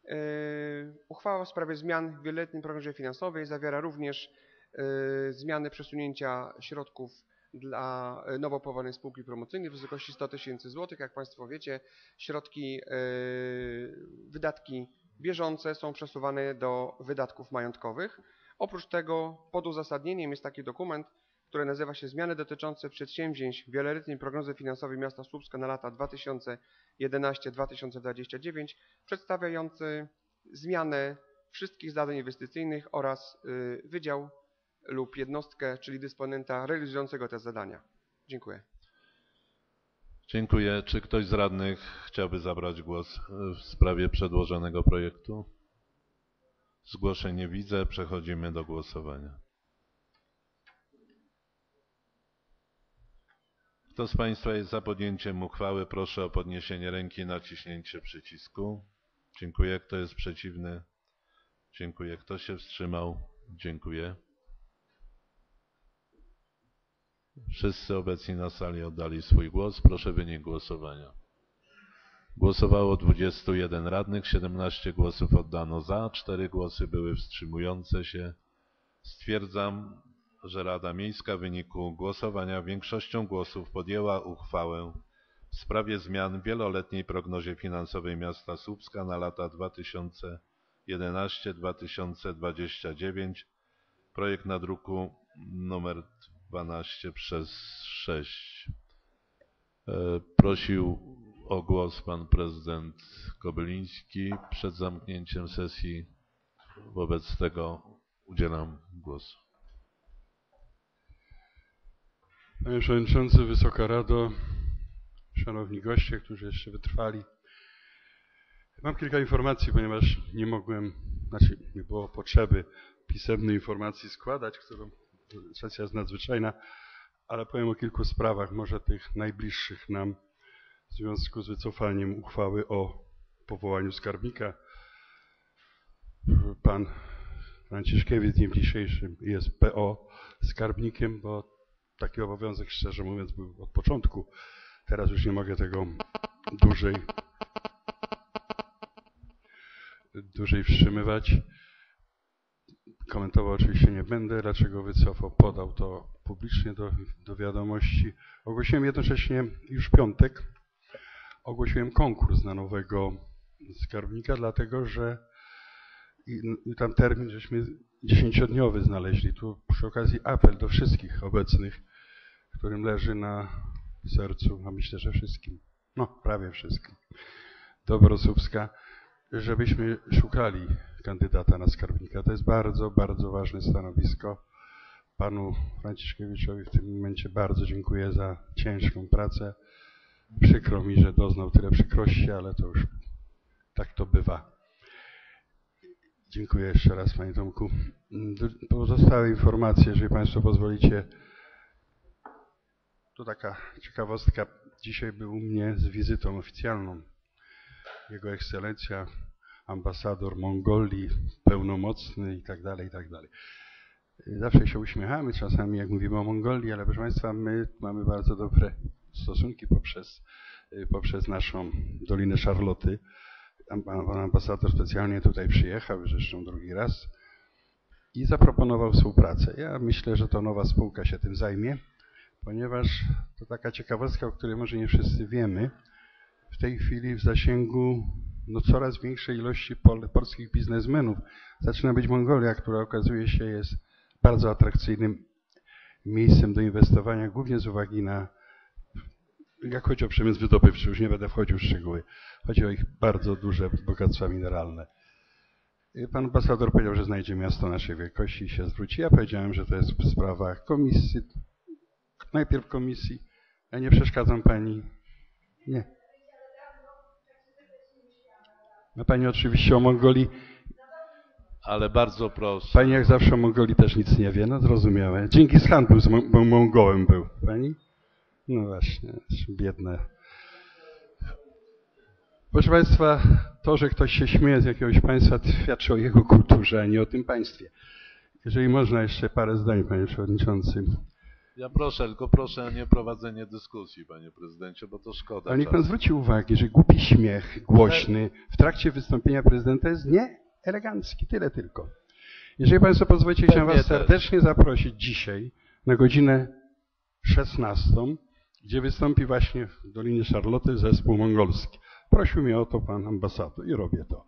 Yy, uchwała w sprawie zmian w wieloletnim programie finansowej zawiera również yy, zmiany przesunięcia środków dla nowo powołanej spółki promocyjnej w wysokości 100 tysięcy złotych. Jak Państwo wiecie, środki, yy, wydatki bieżące są przesuwane do wydatków majątkowych. Oprócz tego pod uzasadnieniem jest taki dokument, który nazywa się Zmiany dotyczące przedsięwzięć wieloletniej prognozy finansowej miasta Słupska na lata 2011-2029, przedstawiający zmianę wszystkich zadań inwestycyjnych oraz y, wydział lub jednostkę, czyli dysponenta realizującego te zadania. Dziękuję. Dziękuję. Czy ktoś z radnych chciałby zabrać głos w sprawie przedłożonego projektu? Zgłoszeń nie widzę. Przechodzimy do głosowania. Kto z Państwa jest za podjęciem uchwały, proszę o podniesienie ręki i naciśnięcie przycisku. Dziękuję. Kto jest przeciwny? Dziękuję. Kto się wstrzymał? Dziękuję. Wszyscy obecni na sali oddali swój głos. Proszę wynik głosowania. Głosowało 21 radnych, 17 głosów oddano za, 4 głosy były wstrzymujące się. Stwierdzam, że Rada Miejska w wyniku głosowania większością głosów podjęła uchwałę w sprawie zmian w wieloletniej prognozie finansowej miasta Słupska na lata 2011-2029. Projekt na druku numer 12 przez 6. E, prosił o głos pan prezydent Kobyliński przed zamknięciem sesji. Wobec tego udzielam głosu. Panie Przewodniczący, Wysoka Rado, Szanowni goście, którzy jeszcze wytrwali. Mam kilka informacji, ponieważ nie mogłem, znaczy nie było potrzeby pisemnej informacji składać, którą sesja jest nadzwyczajna, ale powiem o kilku sprawach, może tych najbliższych nam w związku z wycofaniem uchwały o powołaniu skarbnika. Pan Franciszkiewicz dniem dzisiejszym jest PO skarbnikiem, bo taki obowiązek, szczerze mówiąc, był od początku. Teraz już nie mogę tego dłużej, dłużej wstrzymywać. Komentował oczywiście nie będę, dlaczego wycofał, podał to publicznie do, do wiadomości. Ogłosiłem jednocześnie już w piątek, ogłosiłem konkurs na nowego skarbnika, dlatego że i, i tam termin żeśmy dziesięciodniowy znaleźli. Tu przy okazji apel do wszystkich obecnych, którym leży na sercu, a myślę, że wszystkim, no prawie wszystkim, dobro Słupska, żebyśmy szukali kandydata na skarbnika. To jest bardzo, bardzo ważne stanowisko. Panu Franciszkiewiczowi w tym momencie bardzo dziękuję za ciężką pracę. Przykro mi, że doznał tyle przykrości, ale to już tak to bywa. Dziękuję jeszcze raz Panie Tomku. Pozostałe informacje, jeżeli Państwo pozwolicie. Tu taka ciekawostka. Dzisiaj był u mnie z wizytą oficjalną Jego Ekscelencja ambasador Mongolii, pełnomocny i tak dalej, i tak dalej. Zawsze się uśmiechamy czasami, jak mówimy o Mongolii, ale proszę Państwa, my mamy bardzo dobre stosunki poprzez, poprzez naszą Dolinę Szarloty. Pan ambasador specjalnie tutaj przyjechał, zresztą drugi raz, i zaproponował współpracę. Ja myślę, że to nowa spółka się tym zajmie, ponieważ to taka ciekawostka, o której może nie wszyscy wiemy. W tej chwili w zasięgu no, coraz większej ilości pol, polskich biznesmenów zaczyna być Mongolia, która okazuje się jest bardzo atrakcyjnym miejscem do inwestowania, głównie z uwagi na, jak chodzi o przemysł wydobywczy, już nie będę wchodził w szczegóły, chodzi o ich bardzo duże bogactwa mineralne. Pan ambasador powiedział, że znajdzie miasto naszej wielkości i się zwróci. Ja powiedziałem, że to jest sprawa komisji, najpierw komisji. Ja nie przeszkadzam pani. Nie. Ma Pani oczywiście o Mongolii. Ale bardzo proszę. Pani jak zawsze o Mongolii też nic nie wie, no zrozumiałe. Dzięki Khan był, był Mongołem był. Pani? No właśnie, biedne. Proszę Państwa, to, że ktoś się śmieje z jakiegoś państwa, świadczy o jego kulturze, a nie o tym państwie. Jeżeli można jeszcze parę zdań, Panie Przewodniczący. Ja proszę, tylko proszę o nieprowadzenie dyskusji, Panie Prezydencie, bo to szkoda. Ale niech Pan zwróci uwagę, że głupi śmiech głośny w trakcie wystąpienia prezydenta jest nieelegancki. Tyle tylko. Jeżeli Państwo pozwolicie, chciałem Was serdecznie zaprosić dzisiaj na godzinę 16, gdzie wystąpi właśnie w Dolinie Szarloty zespół mongolski. Prosił mnie o to Pan ambasador i robię to.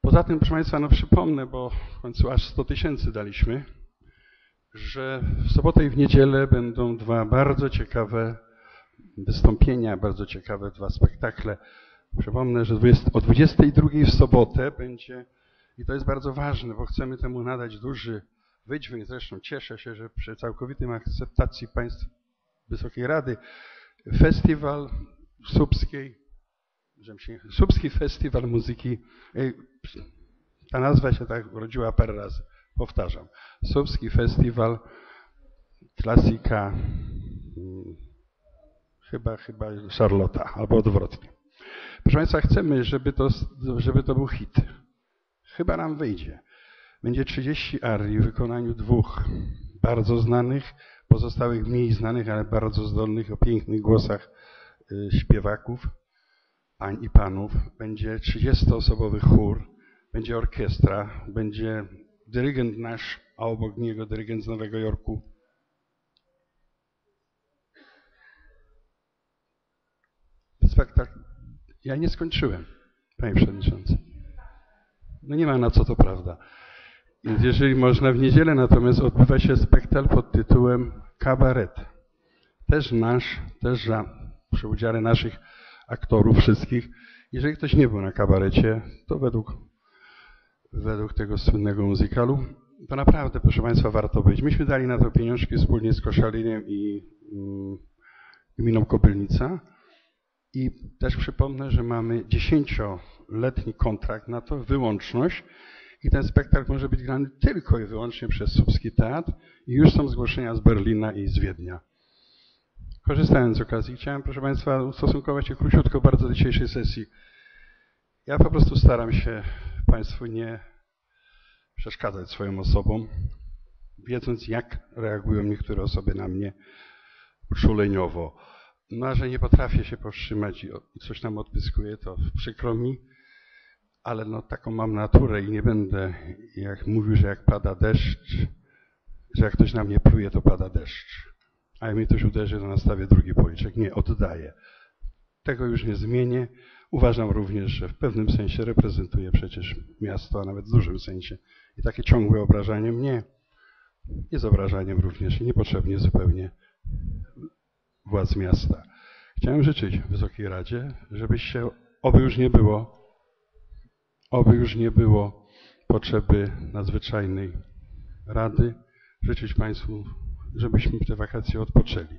Poza tym, proszę Państwa, no przypomnę, bo w końcu aż 100 tysięcy daliśmy, że w sobotę i w niedzielę będą dwa bardzo ciekawe wystąpienia, bardzo ciekawe dwa spektakle. Przypomnę, że o 22 w sobotę będzie, i to jest bardzo ważne, bo chcemy temu nadać duży wydźwięk. Zresztą cieszę się, że przy całkowitym akceptacji Państw Wysokiej Rady festiwal Słupskiej, Słupski Festiwal Muzyki, ta nazwa się tak urodziła parę razy. Powtarzam, Słupski Festiwal Klasika, chyba, chyba Charlotta, albo odwrotnie. Proszę Państwa, chcemy, żeby to, żeby to był hit. Chyba nam wyjdzie. Będzie 30 arii w wykonaniu dwóch bardzo znanych, pozostałych mniej znanych, ale bardzo zdolnych, o pięknych głosach śpiewaków, pań i panów. Będzie 30-osobowy chór, będzie orkiestra, będzie dyrygent nasz, a obok niego dyrygent z Nowego Jorku. Spektakl. Ja nie skończyłem, panie przewodniczący. No nie ma na co to prawda. Więc jeżeli można w niedzielę, natomiast odbywa się spektakl pod tytułem Kabaret. Też nasz, też za, przy udziale naszych aktorów wszystkich. Jeżeli ktoś nie był na kabarecie, to według według tego słynnego muzykalu. To naprawdę, proszę Państwa, warto być. Myśmy dali na to pieniążki wspólnie z Koszalinem i mm, gminą Kobylnica. I też przypomnę, że mamy dziesięcio letni kontrakt na to, wyłączność i ten spektakl może być grany tylko i wyłącznie przez Słupski Teatr i już są zgłoszenia z Berlina i z Wiednia. Korzystając z okazji, chciałem, proszę Państwa, ustosunkować się króciutko bardzo do dzisiejszej sesji. Ja po prostu staram się Państwu nie przeszkadzać swoją osobą, wiedząc jak reagują niektóre osoby na mnie szuleniowo. No, a że nie potrafię się powstrzymać i coś tam odpyskuję, to przykro mi, ale no taką mam naturę i nie będę, jak mówił, że jak pada deszcz, że jak ktoś na mnie pluje, to pada deszcz. A jak mnie ktoś uderzy, to nastawię drugi policzek. Nie, oddaję. Tego już nie zmienię. Uważam również, że w pewnym sensie reprezentuję przecież miasto, a nawet w dużym sensie. I takie ciągłe obrażanie mnie jest obrażaniem również i niepotrzebnie zupełnie władz miasta. Chciałem życzyć Wysokiej Radzie, żebyś się, oby już nie było, oby już nie było potrzeby nadzwyczajnej Rady, życzyć Państwu, żebyśmy te wakacje odpoczęli.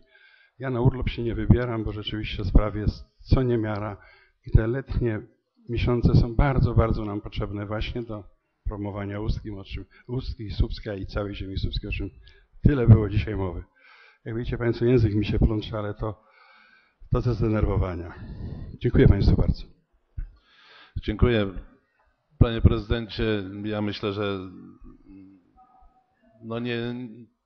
Ja na urlop się nie wybieram, bo rzeczywiście spraw jest co niemiara i te letnie miesiące są bardzo, bardzo nam potrzebne właśnie do promowania Ustki, o czym, Ustki, Słupska i całej ziemi słupskiej, o czym tyle było dzisiaj mowy. Jak widzicie Państwo, język mi się plącze, ale to, to ze zdenerwowania. Dziękuję Państwu bardzo. Dziękuję. Panie prezydencie, ja myślę, że no nie,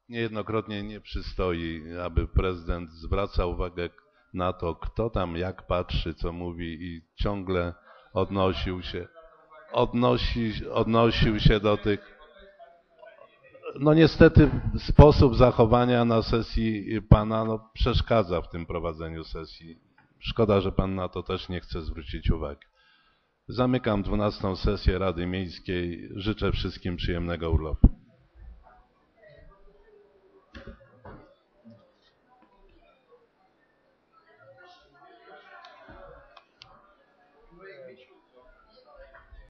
niejednokrotnie nie przystoi, aby prezydent zwracał uwagę na to, kto tam jak patrzy, co mówi i ciągle odnosił się, odnosi, odnosił się do tych no niestety sposób zachowania na sesji pana no, przeszkadza w tym prowadzeniu sesji. Szkoda, że pan na to też nie chce zwrócić uwagi. Zamykam 12 sesję Rady Miejskiej. Życzę wszystkim przyjemnego urlopu.